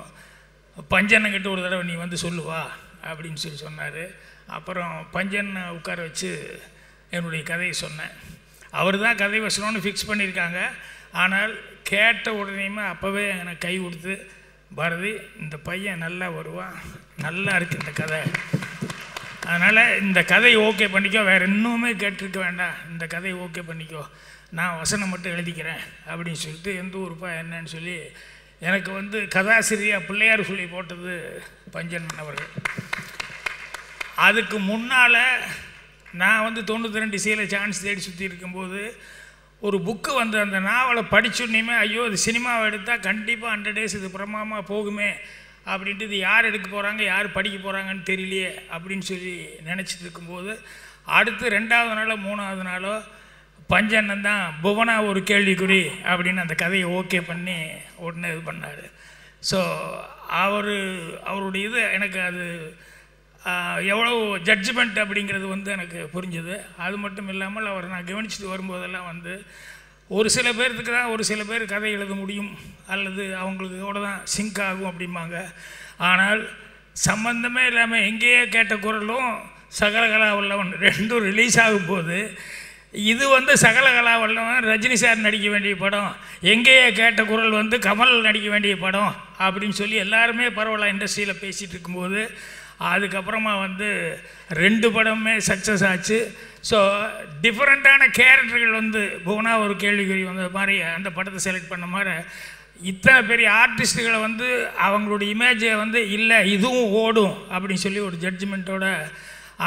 பஞ்சனங்கிட்ட ஒரு தடவை நீ வந்து சொல்லுவா அப்படின்னு சொல்லி சொன்னார். அப்புறம் பஞ்சனை உட்கார வச்சு என்னுடைய கதையை சொன்னேன். அவர் தான் கதை வசனம்னு ஃபிக்ஸ் பண்ணியிருக்காங்க. ஆனால் கேட்ட உடனேயுமே அப்போவே எனக்கு கை கொடுத்து பாரதி இந்த பையன் நல்லா வருவான் நல்லா இருக்குது இந்த கதை. அதனால் இந்த கதை ஓகே பண்ணிக்கோ வேறு இன்னுமே கேட்டிருக்க வேண்டாம். இந்த கதையை ஓகே பண்ணிக்கோ. நான் வசனம் மட்டும் எழுதிக்கிறேன் அப்படின்னு சொல்லிட்டு எந்த ஊருப்பா என்னன்னு சொல்லி எனக்கு வந்து கதாசிரியாக பிள்ளையார் சொல்லி போட்டது பஞ்சன் அவர்கள். அதுக்கு முன்னால் நான் வந்து தொண்ணூற்றி ரெண்டு இசையில் சான்ஸ் தேடி சுற்றி இருக்கும்போது ஒரு புக்கு வந்து அந்த நாவலை படிச்சுடனேமே ஐயோ இது சினிமாவை எடுத்தால் கண்டிப்பாக ஹண்ட்ரட் டேஸ் இது பிரமாமாக போகுமே அப்படின்ட்டு இது யார் எடுக்க போகிறாங்க யார் படிக்க போகிறாங்கன்னு தெரியலையே அப்படின்னு சொல்லி நினச்சிட்டு இருக்கும்போது அடுத்து ரெண்டாவது நாளோ மூணாவது நாளோ பஞ்சண்ணன் தான் புவனா ஒரு கேள்விக்குறி அப்படின்னு அந்த கதையை ஓகே பண்ணி உடனே இது பண்ணார். ஸோ அவர் அவருடைய இது எனக்கு அது எவ்வளோ ஜட்ஜ்மெண்ட் அப்படிங்கிறது வந்து எனக்கு புரிஞ்சுது. அது மட்டும் இல்லாமல் அவர் நான் கவனிச்சுட்டு வரும்போதெல்லாம் வந்து ஒரு சில பேர்த்துக்கு தான் ஒரு சில பேர் கதை எழுத முடியும். அல்லது அவங்களுக்கு கூட தான் சிங்க் ஆகும் அப்படிம்பாங்க. ஆனால் சம்பந்தமே இல்லாமல் எங்கேயே கேட்ட குரலும் சகலகலா உள்ளவன் ரெண்டும் ரிலீஸ் ஆகும்போது இது வந்து சகலகலா வல்லவன் ரஜினி சார் நடிக்க வேண்டிய படம். எங்கேயே கேட்ட குரல் வந்து கமல் நடிக்க வேண்டிய படம் அப்படின்னு சொல்லி எல்லாருமே பரவாயில்ல இண்டஸ்ட்ரியில் பேசிகிட்டு இருக்கும்போது அதுக்கப்புறமா வந்து ரெண்டு படமுமே சக்ஸஸ் ஆச்சு. ஸோ டிஃப்ரெண்ட்டான கேரக்டர்கள் வந்து புவனா ஒரு கேள்விக்குறி வந்த மாதிரி அந்த படத்தை செலக்ட் பண்ண மாதிரி இத்தனை பெரிய ஆர்டிஸ்ட்டுகளை வந்து அவங்களுடைய இமேஜை வந்து இல்லை இதுவும் ஓடும் அப்படின்னு சொல்லி ஒரு ஜட்ஜ்மெண்ட்டோட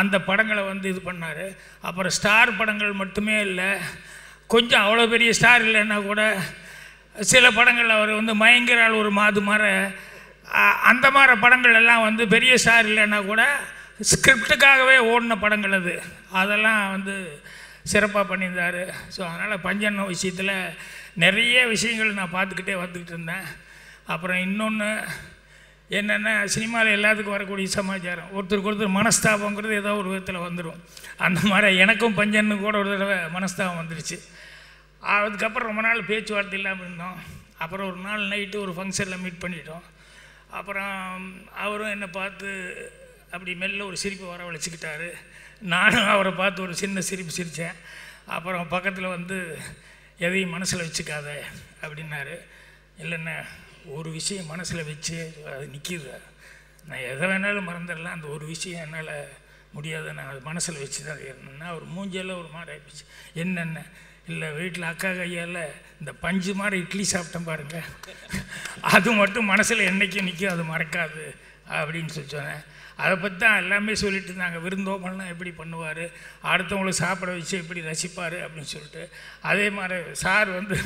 அந்த படங்களை வந்து இது பண்ணார். அப்புறம் ஸ்டார் படங்கள் மட்டுமே இல்லை கொஞ்சம் அவ்வளோ பெரிய ஸ்டார் இல்லைன்னா கூட சில படங்கள் அவர் வந்து மயங்கிறாள் ஒரு மாது மாற அந்த மாதிரி படங்கள் எல்லாம் வந்து பெரிய ஸ்டார் இல்லைன்னா கூட ஸ்கிரிப்டுக்காகவே ஓடின படங்கள் அது. அதெல்லாம் வந்து சிறப்பாக பண்ணியிருந்தார். ஸோ அதனால் பஞ்சண்ண விஷயத்தில் நிறைய விஷயங்கள் நான் பார்த்துக்கிட்டே வந்துக்கிட்டு இருந்தேன். அப்புறம் இன்னொன்று என்னென்னா சினிமாவில் எல்லாத்துக்கும் வரக்கூடிய சமாச்சாரம். ஒருத்தருக்கு ஒருத்தர் மனஸ்தாபங்கிறது ஏதோ ஒரு விதத்தில் வந்துடும் அந்த மாதிரி எனக்கும் பஞ்சன்னு கூட ஒரு தடவை மனஸ்தாபம் வந்துருச்சு. அதுக்கப்புறம் ரொம்ப நாள் பேச்சுவார்த்தை இல்லாமல் இருந்தோம். அப்புறம் ஒரு நாள் நைட்டு ஒரு ஃபங்க்ஷனில் மீட் பண்ணிட்டோம். அப்புறம் அவரும் என்னை பார்த்து அப்படி மெல்ல ஒரு சிரிப்பு வரவழைச்சிக்கிட்டாரு. நானும் அவரை பார்த்து ஒரு சின்ன சிரிப்பு சிரித்தேன் அப்புறம் பக்கத்தில் வந்து எதையும் மனசில் வச்சுக்காத அப்படின்னாரு. இல்லைன்னா ஒரு விஷயம் மனசில் வச்சு அது நிற்கிது நான் எதை வேணாலும் மறந்துடலாம். அந்த ஒரு விஷயம் என்னால் முடியாது நான் அது மனசில் வச்சு தான் இருந்தேன்னா அவர் மூஞ்சியெல்லாம் ஒரு மாதிரி ஆகிப்போச்சு என்னென்ன? இல்லை வீட்டில் அக்கா கையால் இந்த பஞ்சு மாதிரி இட்லி சாப்பிட்டேன் பாருங்கள் அது மட்டும் மனசில் என்றைக்கும் நிற்கும் அது மறக்காது. அப்படின்னு சொல்லி சொன்னேன். அதை பற்றி தான் எல்லாமே சொல்லிட்டு இருந்தாங்க. விருந்தோம்பல்லாம் எப்படி பண்ணுவார்? அடுத்தவங்களுக்கு சாப்பிட வச்சு எப்படி ரசிப்பார் அப்படின்னு சொல்லிட்டு. அதே மாதிரி சார் வந்து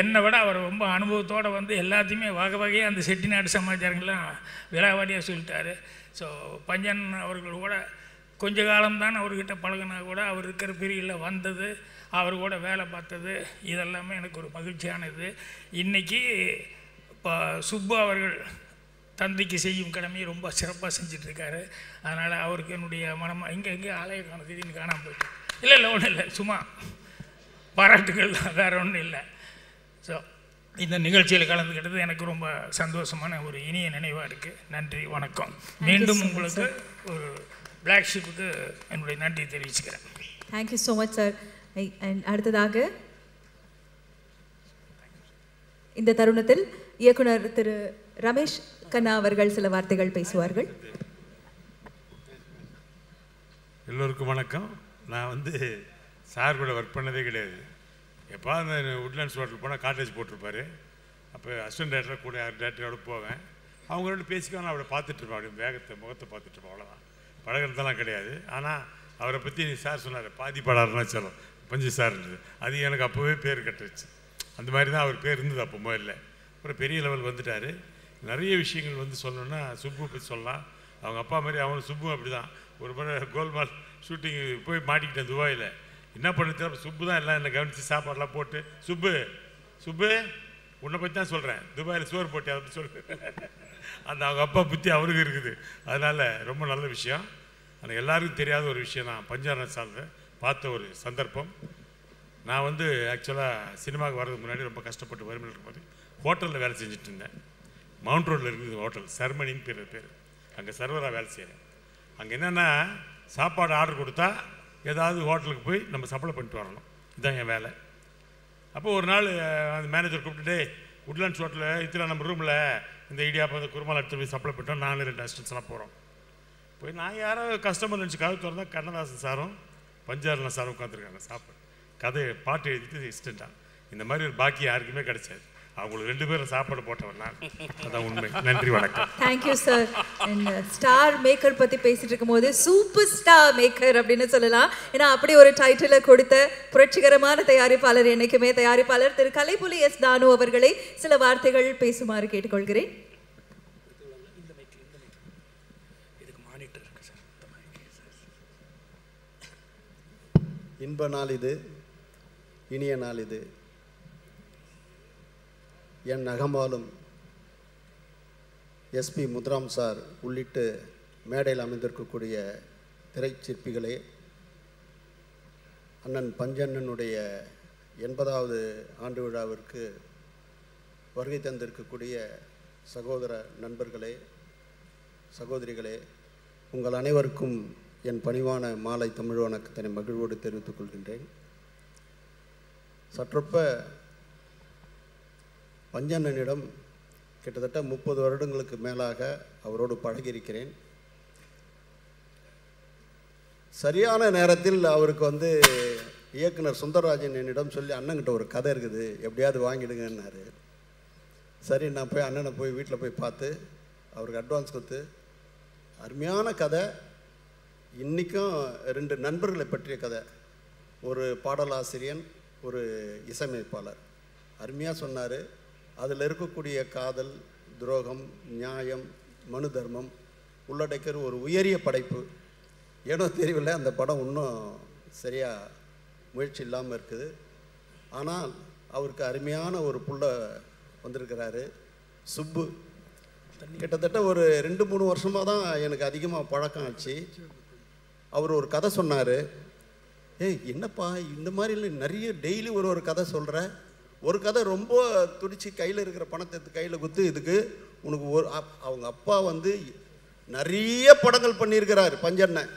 என்னை விட அவர் ரொம்ப அனுபவத்தோடு வந்து எல்லாத்தையுமே வகை வகையாக அந்த செட்டிநாடு சமாச்சாரங்கள்லாம் விழாவாடியாக சொல்லிட்டாரு. ஸோ பஞ்சன் அவர்கள் கூட கொஞ்ச காலம்தான் அவர்கிட்ட பழகினா கூட அவர் இருக்கிற பிரிவில் வந்தது அவர் கூட வேலை பார்த்தது இதெல்லாமே எனக்கு ஒரு மகிழ்ச்சியானது. இன்றைக்கி இப்போ சுப்பு அவர்கள் தந்தைக்கு செய்யும் கடமையை ரொம்ப சிறப்பாக செஞ்சிட்ருக்காரு. அதனால் அவருக்கு என்னுடைய மனமாக இங்கே எங்கே ஆலய காண திடீர்னு காணாமல் போயிட்டு. இல்லை இல்லை ஒன்றும் இல்லை சும்மா பாராட்டுகள் தான் வேறு ஒன்றும் இல்லை. ஸோ இந்த நிகழ்ச்சியில் கலந்துக்கிட்டது எனக்கு ரொம்ப சந்தோஷமான ஒரு இனிய நினைவாக இருக்குது நன்றி வணக்கம். மீண்டும் உங்களுக்கு ஒரு பிளாக் ஷிப்புக்கு என்னுடைய நன்றி தெரிவிச்சுக்கிறேன். தேங்க்யூ ஸோ மச் சார் அடுத்ததாக இந்த தருணத்தில் இயக்குனர் திரு ரமேஷ் கண்ணா அவர்கள் சில வார்த்தைகள் பேசுவார்கள். எல்லோருக்கும் வணக்கம். நான் வந்து சார் கூட ஒர்க் பண்ணதே கிடையாது. எப்போ அந்த உட்லாண்ட்ஸ் ஹோட்டல் போனால் காட்டேஜ் போட்டிருப்பாரு. அப்போ அசிஸ்டன்ட் டேரக்டர் கூட யார் டேரக்டரோட போவேன். அவங்க ரெண்டு பேசிக்கோ அவளை பார்த்துட்ருப்பேன் பார்த்துட்டு இருப்பேன். வேகத்தை முகத்தை பார்த்துட்ருப்பேன் அவ்வளோதான் பழகிறதெல்லாம் கிடையாது. ஆனால் அவரை பற்றி சார் சொன்னார் பாதி பாடாருன்னா சொல்லும் பஞ்சு சார்ன்றது அது எனக்கு அப்போவே பேர் கட்டுருச்சு. அந்த மாதிரி தான் அவர் பேர் இருந்தது அப்போ முதல்ல. அப்புறம் பெரிய லெவல் வந்துட்டார். நிறைய விஷயங்கள் வந்து சொல்லணும்னா சுப்பு பற்றி சொல்லலாம். அவங்க அப்பா மாதிரி அவனும் சுப்பும் அப்படி தான் ஒரு முறை கோல்மால் ஷூட்டிங் போய் மாட்டிக்கிட்டேன் துபாயில். என்ன பண்ணி சுப்பு தான் எல்லாம் என்னை கவனித்து சாப்பாடெல்லாம் போட்டு சுப்பு சுப்பு உன்னை பற்றி தான் சொல்கிறேன் துபாயில் சோறு போட்டு அதை பற்றி சொல்கிறேன் அந்த அவங்க அப்பா புத்தி அவருக்கு இருக்குது. அதனால் ரொம்ப நல்ல விஷயம். ஆனால் எல்லாருக்கும் தெரியாத ஒரு விஷயம் நான் பஞ்சாரண சார்ந்த பார்த்த ஒரு சந்தர்ப்பம். நான் வந்து ஆக்சுவலாக சினிமாவுக்கு வர்றதுக்கு முன்னாடி ரொம்ப கஷ்டப்பட்டு வறுமையில் இருக்கும்போது ஹோட்டலில் வேலை செஞ்சுட்டு இருந்தேன். மவுண்ட் ரோட்டில் இருக்குது ஹோட்டல் சர்மனின்னு பேர் பேர். அங்கே சர்வராக வேலை செய்கிறேன் அங்கே என்னென்னா சாப்பாடு ஆர்டர் கொடுத்தா ஏதாவது ஹோட்டலுக்கு போய் நம்ம சப்ளை பண்ணிட்டு வரணும். இதுதான் என் வேலை. அப்போ ஒரு நாள் அந்த மேனேஜர் கூப்பிட்டுட்டு உட்லாண்ட்ஸ் ஹோட்டலில் இத்தனை நம்ம ரூமில் இந்த இடியாப்பம் இந்த குருமால் எடுத்து போய் சப்ளை பண்ணிட்டோம். நானும் ரெண்டு அசிஸ்டன்ஸ்லாம் போகிறோம் போய் நான் யாரோ கஸ்டமர் நினச்சி கதை திறந்தால் கண்ணதாசன் சாரும் பஞ்சாரில் சாரும் உட்காந்துருக்காங்க சாப்பிட்டு கதை பாட்டு எழுதிட்டு இன்ஸ்டண்ட்டாக இந்த மாதிரி ஒரு பாக்கி யாருக்குமே கிடைச்சாது. அவங்களுக்கு ரெண்டு பேரும் சாப்பாடு போட்டவன் நான். அதான் உண்மை. நன்றி வணக்கம். Thank you sir and star maker பத்தி பேசிட்டு இருக்கும்போது சூப்பர் ஸ்டார் மேக்கர் அப்படின்னு சொல்லலாம். ஏன்னா அப்படி ஒரு டைட்டிலை கொடுத்த புரட்சிகரமான தயாரிப்பாளர் என்னைக்குமே தயாரிப்பாளர் திரு. கலைப்புலி எஸ். தானு அவர்களை சில வார்த்தைகள் பேசுமாறு கேட்டுக்கொள்கிறேன். இன்ப நாள் இது இனிய நாள் இது. என் நகமாலும் எஸ்பி முத்ராம் சார் உள்ளிட்டு மேடையில் அமைந்திருக்கக்கூடிய திரைச்சிற்பிகளே அண்ணன் பஞ்சண்ணனுடைய எண்பதாவது ஆண்டு விழாவிற்கு வருகை தந்திருக்கக்கூடிய சகோதர நண்பர்களே சகோதரிகளே உங்கள் அனைவருக்கும் என் பணிவான மாலை தமிழ் வணக்கத்தினை மகிழ்வோடு தெரிவித்துக் கொள்கின்றேன். சற்றொப்ப பஞ்சண்ணனிடம் கிட்டத்தட்ட முப்பது வருடங்களுக்கு மேலாக அவரோடு பழகியிருக்கிறேன். சரியான நேரத்தில் அவருக்கு வந்து இயக்குனர் சுந்தரராஜன் என்னிடம் சொல்லி அண்ணன்கிட்ட ஒரு கதை இருக்குது எப்படியாவது வாங்கிடுங்கன்னாரு. சரி நான் போய் அண்ணனை போய் வீட்டில் போய் பார்த்து அவருக்கு அட்வான்ஸ் கொடுத்து அருமையான கதை. இன்றைக்கும் ரெண்டு நண்பர்களை பற்றிய கதை. ஒரு பாடலாசிரியன் ஒரு இசையமைப்பாளர். அருமையாக சொன்னார். அதில் இருக்கக்கூடிய காதல் துரோகம் நியாயம் மனு தர்மம் உள்ளடக்கிற ஒரு உயரிய படைப்பு. ஏனோ தெரியவில்லை அந்த படம் இன்னும் சரியாக முயற்சி இல்லாமல் இருக்குது. ஆனால் அவருக்கு அருமையான ஒரு புள்ள வந்திருக்கிறாரு சுப்பு. கிட்டத்தட்ட ஒரு ரெண்டு மூணு வருஷமாக தான் எனக்கு அதிகமாக பழக்கம் ஆச்சு. அவர் ஒரு கதை சொன்னார் ஏய் என்னப்பா இந்த மாதிரி இல்லை நிறைய டெய்லி ஒரு ஒரு கதை சொல்கிற ஒரு கதை ரொம்ப துடிச்சு கையில் இருக்கிற பணத்தை எடுத்து கையில் குத்து இதுக்கு உனக்கு ஒரு அப்- அவங்க அப்பா வந்து நிறைய படங்கள் பண்ணியிருக்கிறார் பஞ்சண்ணன்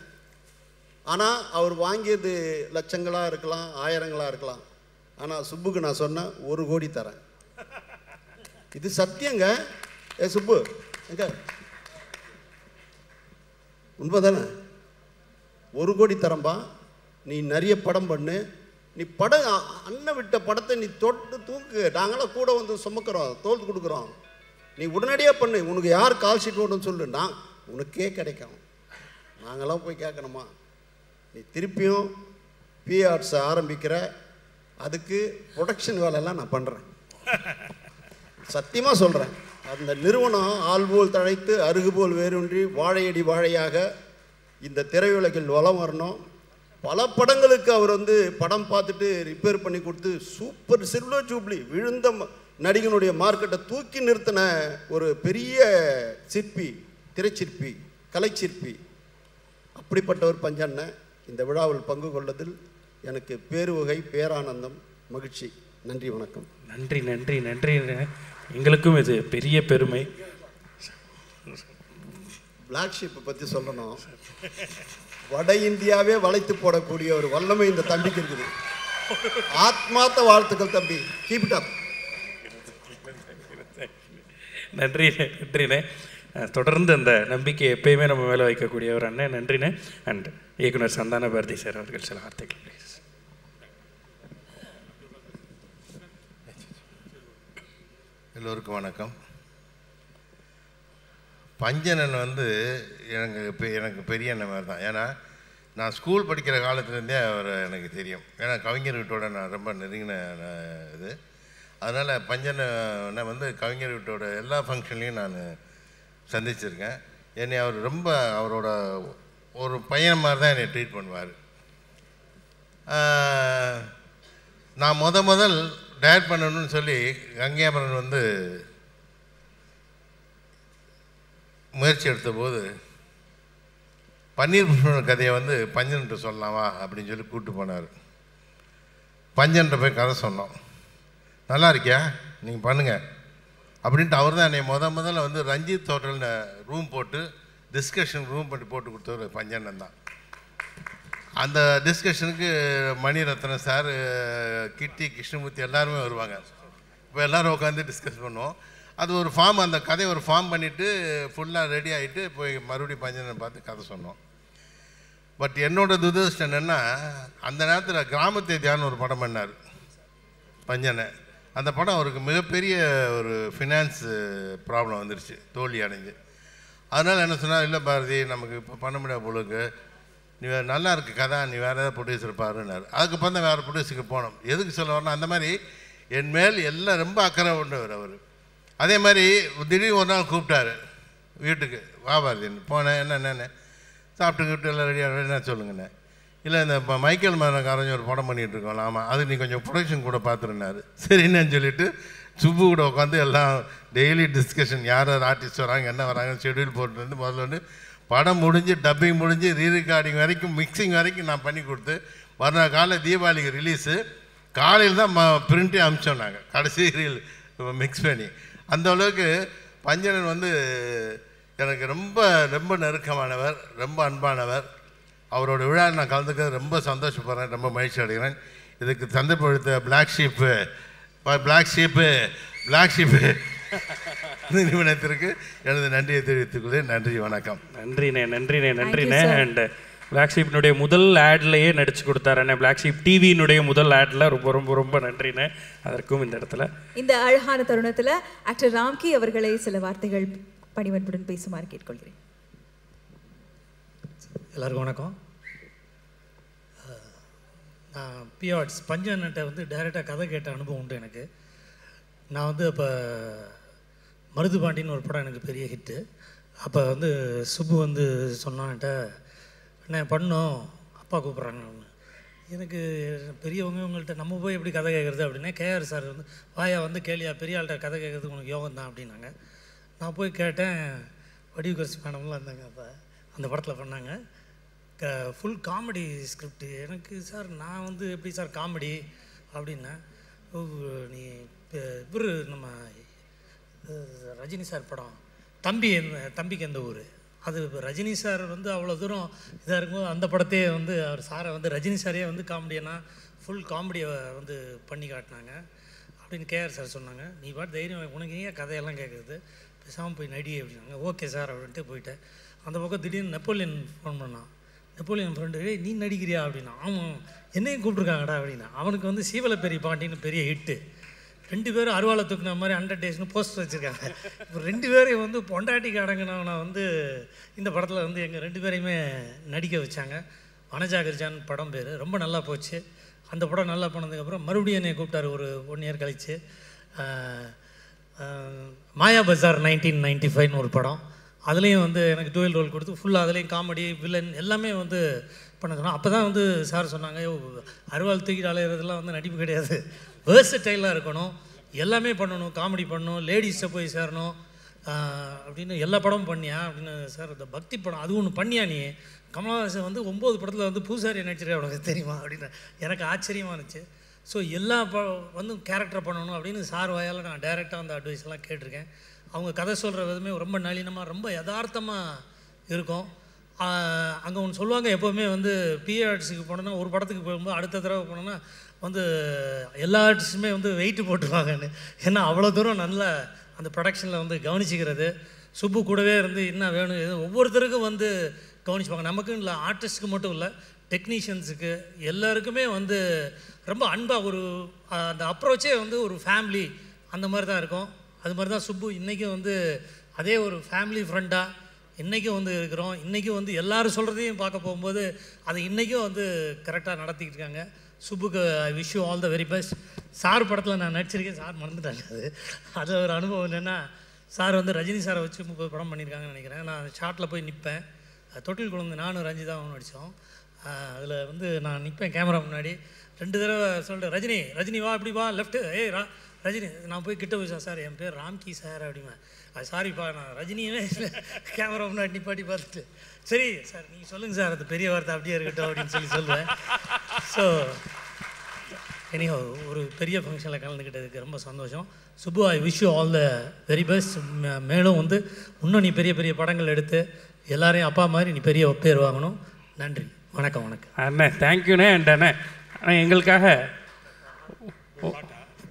ஆனால் அவர் வாங்கியது லட்சங்களாக இருக்கலாம் ஆயிரங்களாக இருக்கலாம். ஆனால் சுப்புக்கு நான் சொன்னேன் ஒரு கோடி தரேன். இது சத்தியங்க. ஏ சுப்பு எங்க? உண்மைதானே? ஒரு கோடி தரம்பா நீ நிறைய படம் பண்ணு. நீ படம் அண்ணன் விட்ட படத்தை நீ தொட்டு தூக்கு. நாங்களாம் கூட வந்து சுமக்கிறோம் தோல் கொடுக்குறோம். நீ உடனடியாக பண்ணு உனக்கு யார் கால் ஷீட் ஓடுன்னு சொல்லு. நான் உனக்கே கிடைக்கும். நாங்களாம் போய் கேட்கணுமா? நீ திருப்பியும் பிஆர்ட்ஸை ஆரம்பிக்கிற அதுக்கு ப்ரொடக்ஷன் வேலையெல்லாம் நான் பண்ணுறேன் சத்தியமாக சொல்கிறேன் அந்த நிறுவனம் ஆள்போல் தழைத்து அருகுபோல் வேரூன்றி வாழையடி வாழையாக இந்த திரையுலகில் வலம் வரணும். பல படங்களுக்கு அவர் வந்து படம் பார்த்துட்டு ரிப்பேர் பண்ணி கொடுத்து சூப்பர் சில்வர் ஜூப்ளி விழுந்த நடிகனுடைய மார்க்கெட்டை தூக்கி நிறுத்தின ஒரு பெரிய சிற்பி திரைச்சிற்பி கலைச்சிற்பி. அப்படிப்பட்டவர் பஞ்சண்ணன் இந்த விழாவில் பங்கு கொள்ளதில் எனக்கு பேருவகை பேரானந்தம் மகிழ்ச்சி. நன்றி வணக்கம். நன்றி நன்றி நன்றி. எங்களுக்கும் இது பெரிய பெருமை. பிளாக் ஷிப்பை பற்றி சொல்லணும். வட இந்தியாவே வளைத்து போடக்கூடிய ஒரு வல்லமை இந்த தம்பிக்கு இருக்குது. ஆத்மார்த்த வாழ்த்துக்கள் தம்பி. கீப் இட் அப் நன்றிண்ணே நன்றிண்ணே தொடர்ந்து அந்த நம்பிக்கை எப்பயுமே நம்ம மேலே வைக்கக்கூடிய ஒரு அண்ணன். நன்றிண்ணே அண்ட் இயக்குனர் சந்தான பாரதி சார் அவர்கள் சில வார்த்தைகள் please. எல்லோருக்கும் வணக்கம். பஞ்சனன் வந்து எனக்கு பெ- எனக்கு பெரிய அண்ணன் மாதிரி தான் ஏன்னா நான் ஸ்கூல் படிக்கிற காலத்துலேருந்தே அவர் எனக்கு தெரியும். ஏன்னா கவிஞர் வீட்டோட நான் ரொம்ப நெருங்கின இது. அதனால் பஞ்சனை வந்து கவிஞர் வீட்டோட எல்லா ஃபங்க்ஷன்லேயும் நான் சந்திச்சிருக்கேன். என்னை அவர் ரொம்ப அவரோட ஒரு பையன் மாதிரி தான் என்னை ட்ரீட் பண்ணுவார். நான் முத முதல் டயட் பண்ணணும்னு சொல்லி கங்கையாமரன் வந்து முயற்சி எடுத்தபோது பன்னீர் புஷ்பன் கதையை வந்து பஞ்சன்ட்டு சொல்லலாமா அப்படின்னு சொல்லி கூப்பிட்டு போனார். பஞ்சன்ட்ட போய் கதை சொன்னோம். நல்லா இருக்கியா? நீங்கள் பண்ணுங்கள் அப்படின்ட்டு அவர் தான் என்னை முத முதல்ல வந்து ரஞ்சித் ஹோட்டலில் ரூம் போட்டு டிஸ்கஷன் ரூம் பண்ணி போட்டு கொடுத்தவர் பஞ்சண்ணன் தான். அந்த டிஸ்கஷனுக்கு மணிரத்னம் சார் கிட்டி கிருஷ்ணமூர்த்தி எல்லாருமே வருவாங்க. இப்போ எல்லோரும் உட்காந்து டிஸ்கஸ் பண்ணுவோம். அது ஒரு ஃபார்ம் அந்த கதையை ஒரு ஃபார்ம் பண்ணிவிட்டு ஃபுல்லாக ரெடி ஆகிட்டு போய் மறுபடியும் பஞ்சனை பார்த்து கதை சொன்னோம். பட் என்னோட துரதிருஷ்டம் என்னென்னா அந்த நேரத்தில் கிராமத்தை தியானம் ஒரு படம் பண்ணார். பஞ்சனை. அந்த படம் அவருக்கு மிகப்பெரிய ஒரு ஃபினான்ஸ் ப்ராப்ளம் வந்துருச்சு தோல்வி அடைஞ்சு. அதனால் என்ன சொன்னால் இல்லை பாரதி நமக்கு இப்போ பண்ண முடியாது பொழுது நீ நல்லா இருக்கு கதை நீ வேறு ஏதாவது ப்ரொடியூசர் பாருன்னாரு. அதுக்கப்புறம் தான் வேறு ப்ரொடியூசருக்கு போனோம். எதுக்கு சொல்ல வரணும் அந்த மாதிரி என் மேல் எல்லாம் ரொம்ப அக்கறை உண்டவர் அவர். அதே மாதிரி திடீர்னு ஒரு நாள் கூப்பிட்டாரு வீட்டுக்கு வா பாரதின்னு போனேன் என்ன என்னென்ன சாப்பிட்டு கூப்பிட்டு எல்லாம் ரெடியாக என்ன சொல்லுங்கண்ணே. இல்லை இந்த இப்போ மைக்கேல் மேனக்காரங்க ஒரு படம் பண்ணிகிட்ருக்கோம் ஆமாம் அது நீ கொஞ்சம் ப்ரொடக்ஷன் கூட பார்த்துருந்தாரு. சரின்னு சொல்லிட்டு சுப்பு கூட உட்காந்து எல்லாம் டெய்லி டிஸ்கஷன் யார் யார் ஆர்டிஸ்ட் வராங்க என்ன வராங்க ஷெடியூல் போட்டுருந்து முதல்ல வந்து படம் முடிஞ்சு டப்பிங் முடிஞ்சு ரீ ரெக்கார்டிங் வரைக்கும் மிக்சிங் வரைக்கும் நான் பண்ணி கொடுத்து மறுநாள் காலை தீபாவளிக்கு ரிலீஸு காலையில் தான் ம பிரிண்ட்டே அமிச்சோம் நாங்கள் கடைசி ரீல் மிக்ஸ் பண்ணி. அந்த அளவுக்கு பஞ்சனன் வந்து எனக்கு ரொம்ப ரொம்ப நெருக்கமானவர் ரொம்ப அன்பானவர். அவரோட விழாவில் நான் கலந்துக்கிறது ரொம்ப சந்தோஷப்படுறேன் ரொம்ப மகிழ்ச்சி அடைகிறேன். இதுக்கு சந்தர்ப்பப்படுத்த black sheep black sheep black sheep நிறுவனத்திற்கு எனது நன்றியை தெரிவித்துக் கொள்கிறேன். நன்றி வணக்கம். நன்றிண்ணே நன்றிண்ணே நன்றிண்ணே. அண்ட் பிளாக் ஷீப்னுடைய முதல் ஆட்லயே நடிச்சு கொடுத்தாருண்ணே பிளாக் ஷீப் டிவியினுடைய முதல் ஆட்ல ரொம்ப ரொம்ப ரொம்ப நன்றிண்ணே. அதற்கும் இந்த இடத்துல. இந்த அழகான தருணத்துல ஆக்டர் ராம்கி அவர்களை சில வார்த்தைகள் பணிவன்புடன் பேசுமாறு கேட்கொள்கிறேன். எல்லாருக்கும் வணக்கம். நான் பிஆர்ட்ஸ் பஞ்சன்கிட்ட வந்து டைரெக்டாக கதை கேட்ட அனுபவம் உண்டு எனக்கு. நான் வந்து அப்போ மருதுபாண்டின்னு ஒரு படம் எனக்கு பெரிய ஹிட்டு அப்போ வந்து சுப்பு வந்து சொன்னான்ட்ட என்ன பண்ணோம். அப்பா கூப்பிட்றாங்க எனக்கு பெரியவங்க இவங்கள்ட்ட நம்ம போய் எப்படி கதை கேட்குறது அப்படின்னா கேஆர் சார் வந்து வாயா வந்து கேளியா பெரிய ஆள்கிட்ட கதை கேட்குறது உனக்கு யோகம் தான் அப்படின்னாங்க. நான் போய் கேட்டேன் வடிவுகரசி மேடம்லாம் இருந்தாங்க அப்போ. அந்த படத்தில் பண்ணாங்க. க ஃபுல் காமெடி ஸ்கிரிப்ட் எனக்கு சார் நான் வந்து எப்படி சார் காமெடி அப்படின்னா நீ இவர் நம்ம ரஜினி சார் படம். தம்பி எந்த- தம்பிக்கு எந்த ஊர்? அது இப்போ ரஜினி சார் வந்து அவ்வளோ தூரம் இதாக இருக்கும்போது அந்த படத்தையே வந்து அவர் சாரை வந்து ரஜினி சாரே வந்து காமெடியனா ஃபுல் காமெடியை வந்து பண்ணி காட்டினாங்க. அப்படின்னு கேஆர் சார் சொன்னாங்க. நீ பாட்டு தைரியம் உனக்கு ஏன் கதையெல்லாம் கேட்குறது பேசாமல் போய் நடி அப்படின்னாங்க ஓகே சார் அப்படின்ட்டு போயிட்டேன். அந்த பக்கம் திடீர்னு நெப்போலியன் ஃபோன் பண்ணான். நெப்போலியன் ஃப்ரெண்டு ஏய் நீ நடிக்கிறியா? அப்படின்னா ஆமாம் என்னையும் கூப்பிட்ருக்காங்கடா அப்படின்னா அவனுக்கு வந்து சீவல பெரிய பாண்டின்னு பெரிய ஹிட்டு ரெண்டு பேரும் அருவாளை தூக்குன மாதிரி ஹண்ட்ரட் டேஸ்னு போஸ்டர் வச்சுருக்காங்க. இப்போ ரெண்டு பேரையும் வந்து பொண்டாட்டிக்கு அடங்கினவனை வந்து இந்த படத்தில் வந்து எங்கள் ரெண்டு பேரையுமே நடிக்க வச்சாங்க. வனஜாகர்ஜான் படம் பேர். ரொம்ப நல்லா போச்சு. அந்த படம் நல்லா போனதுக்கப்புறம் மறுபடியும் என்னை கூப்பிட்டார் ஒரு ஒன் இயர் கழிச்சு. மாயா பஜார் நைன்டீன் நைன்ட்டி ஃபைவ்னு ஒரு படம். அதுலேயும் வந்து எனக்கு டூயல் ரோல் கொடுத்து ஃபுல்லாக அதுலேயும் காமெடி வில்லன் எல்லாமே வந்து பண்ண சொன்னோம் அப்போ தான் வந்து சார் சொன்னாங்க அருவாள் தூக்கிட்டு அலையிறதுலாம் வந்து நடிப்பு கிடையாது. வேர்சட்டைலாக இருக்கணும். எல்லாமே பண்ணணும். காமெடி பண்ணணும். லேடிஸை போய் சேரணும். அப்படின்னு எல்லா படமும் பண்ணியா? அப்படின்னு சார் இந்த பக்தி படம் அது ஒன்று பண்ணியா நீ? கமலஹாசன் வந்து ஒம்பது படத்தில் வந்து பூசாரி நடிச்சிருக்க உனக்கு தெரியுமா? அப்படின்னு எனக்கு ஆச்சரியமாக இருந்துச்சு. ஸோ எல்லா ப வந்து கேரக்டர் பண்ணணும் அப்படின்னு சார் வாயால் நான் டைரெக்டாக அந்த அட்வைஸ்லாம் கேட்டிருக்கேன். அவங்க கதை சொல்கிற விதமே ரொம்ப நளினமாக ரொம்ப யதார்த்தமாக இருக்கும். அங்கே ஒன்று சொல்லுவாங்க எப்போவுமே வந்து பிஆர்ட்ஸுக்கு போனோன்னா ஒரு படத்துக்கு போகும்போது அடுத்த தடவை போனோன்னா வந்து எல்லா ஆர்டிஸ்ட்டுமே வந்து வெயிட் போட்டுருவாங்கன்னு ஏன்னா அவ்வளோ தூரம் நல்ல அந்த ப்ரொடக்ஷனில் வந்து கவனிச்சிக்கிறது. சுப்பு கூடவே இருந்து என்ன வேணும் ஒவ்வொருத்தருக்கும் வந்து கவனிச்சுப்பாங்க. நமக்கும் இல்லை ஆர்டிஸ்ட்டுக்கு மட்டும் இல்லை டெக்னீஷியன்ஸுக்கு எல்லாருக்குமே வந்து ரொம்ப அன்பாக ஒரு அந்த அப்ரோச்சே வந்து ஒரு ஃபேமிலி அந்த மாதிரி தான் இருக்கும். அது மாதிரி தான் சுப்பு இன்றைக்கும் வந்து அதே ஒரு ஃபேமிலி ஃப்ரெண்டாக இன்றைக்கும் வந்து இருக்கிறோம். இன்றைக்கும் வந்து எல்லாரும் சொல்கிறதையும் பார்க்க போகும்போது அதை இன்றைக்கும் வந்து கரெக்டாக நடத்திக்கிட்டு இருக்காங்க. சுப்புக்கு I wish you all the very best sir படத்தில் நான் நடிச்சிருக்கேன். சார் மறந்துட்டாங்க அது அது ஒரு அனுபவம் என்னென்னா சார் வந்து ரஜினி சாரை வச்சு முப்பது படம் பண்ணியிருக்காங்கன்னு நினைக்கிறேன். நான் ஷார்ட்டில் போய் நிற்பேன் தொட்டில் குழந்தை நானும் ரஞ்சிதாவும் நடித்தோம் அதில் வந்து நான் நிற்பேன் கேமரா முன்னாடி. ரெண்டு தடவை சொல்லிட்டு ரஜினி ரஜினி வா இப்படி வா லெஃப்ட்டு ஏய் ரா ரஜினி நான் போய் கிட்ட போய் சார் என் பேர் ராம்கி சார் அப்படிமா அது சாரிப்பா நான் ரஜினியவே இல்லை. கேமரா முன்னாடி நிப்பாட்டி பார்த்துட்டு. சரி சார் நீங்கள் சொல்லுங்கள் சார் அது பெரிய வார்த்தை அப்படியே இருக்கட்டும் அப்படின்னு சொல்லி சொல்லுவேன் ஸோ எனியோ ஒரு பெரிய ஃபங்க்ஷனில் கலந்துக்கிட்டதுக்கு ரொம்ப சந்தோஷம். Subbu I wish you all the very best மேலும் வந்து இன்னும் நீ பெரிய பெரிய படங்கள் எடுத்து எல்லாரையும் அப்பா மாதிரி நீ பெரிய பேர் வாங்கணும். நன்றி. வணக்கம் வணக்கம். அண்ணே தேங்க்யூண்ணே அண்ட் அண்ணே அண்ணே எங்களுக்காக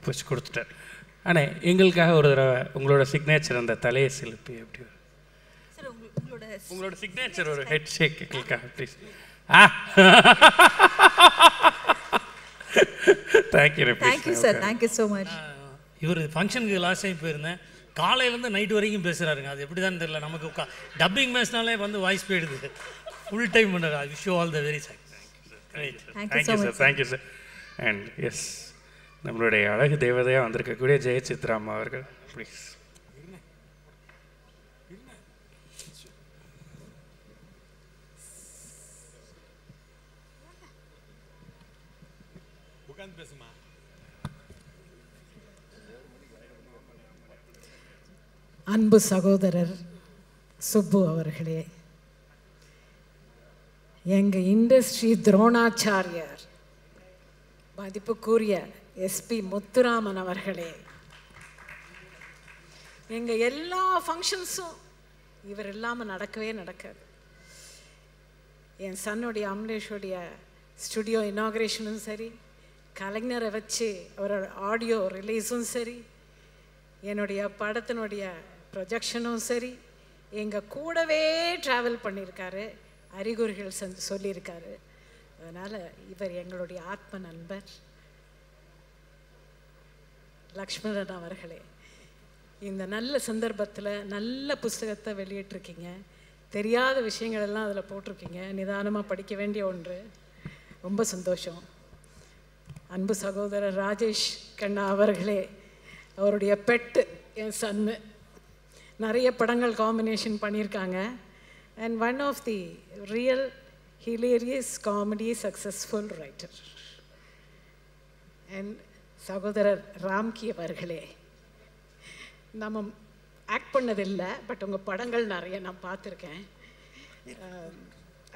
பிடிச்சி கொடுத்துட்டார். அண்ணே எங்களுக்காக ஒரு தடவை உங்களோட சிக்னேச்சர் அந்த தலையை சிலுப்பி எப்படி வரும்? உங்களோட சிக்னேச்சர் ஒரு ஹெட் ஷேக் எங்களுக்காக please ah. Thank you thank you sir thank you so much இவர் ஃபங்க்ஷனுக்கு லாஸ்ட் டைம் போயிருந்தேன். காலையிலேருந்து நைட் வரைக்கும் பேசுகிறாருங்க அது எப்படி தான் தெரியல. நமக்கு டப்பிங் மேட்ச்னாலே வந்து வாய்ஸ் போயிடுது. ஃபுல் டைம் பண்ணுறாரு I wish all the very sir thank you sir. Thank you sir and yes நம்மளுடைய அழகு தேவதையாக வந்திருக்கக்கூடிய ஜெயசித்ராமா அவர்கள் ப்ளீஸ் அன்பு சகோதரர் சுப்பு அவர்களே எங்கள் இண்டஸ்ட்ரி துரோணாச்சாரியார் மதிப்புக்குரிய எஸ்பி முத்துராமன் அவர்களே எங்கள் எல்லா ஃபங்க்ஷன்ஸும் இவர் இல்லாமல் நடக்கவே நடக்காது. என் சன்னுடைய அம்லேஷுடைய ஸ்டுடியோ இனாக்ரேஷனும் சரி கலைஞரை வச்சு அவரோட ஆடியோ ரிலீஸும் சரி என்னுடைய படத்தினுடைய ப்ரொஜெக்ஷனும் சரி. எங்கள் கூடவே ட்ராவல் பண்ணியிருக்காரு அறிகுறிகள் செஞ்சு சொல்லியிருக்காரு அதனால் இவர் எங்களுடைய ஆத்ம நண்பர். லக்ஷ்மணன் அவர்களே இந்த நல்ல சந்தர்ப்பத்தில் நல்ல புஸ்தகத்தை வெளியிட்டிருக்கீங்க. தெரியாத விஷயங்கள் எல்லாம் அதில் போட்டிருக்கீங்க. நிதானமாக படிக்க வேண்டிய ஒன்று. ரொம்ப சந்தோஷம். அன்பு சகோதரர் ராஜேஷ் கண்ணா அவர்களே அவருடைய பெட்டு என் சன்னு. நிறைய படங்கள் காம்பினேஷன் பண்ணியிருக்காங்க. And one of the real hilarious comedy successful writer and சகோதரர் ராம்கி அவர்களே நம்ம ஆக்ட் பண்ணதில்லை பட் உங்கள் படங்கள் நிறைய நான் பார்த்துருக்கேன்.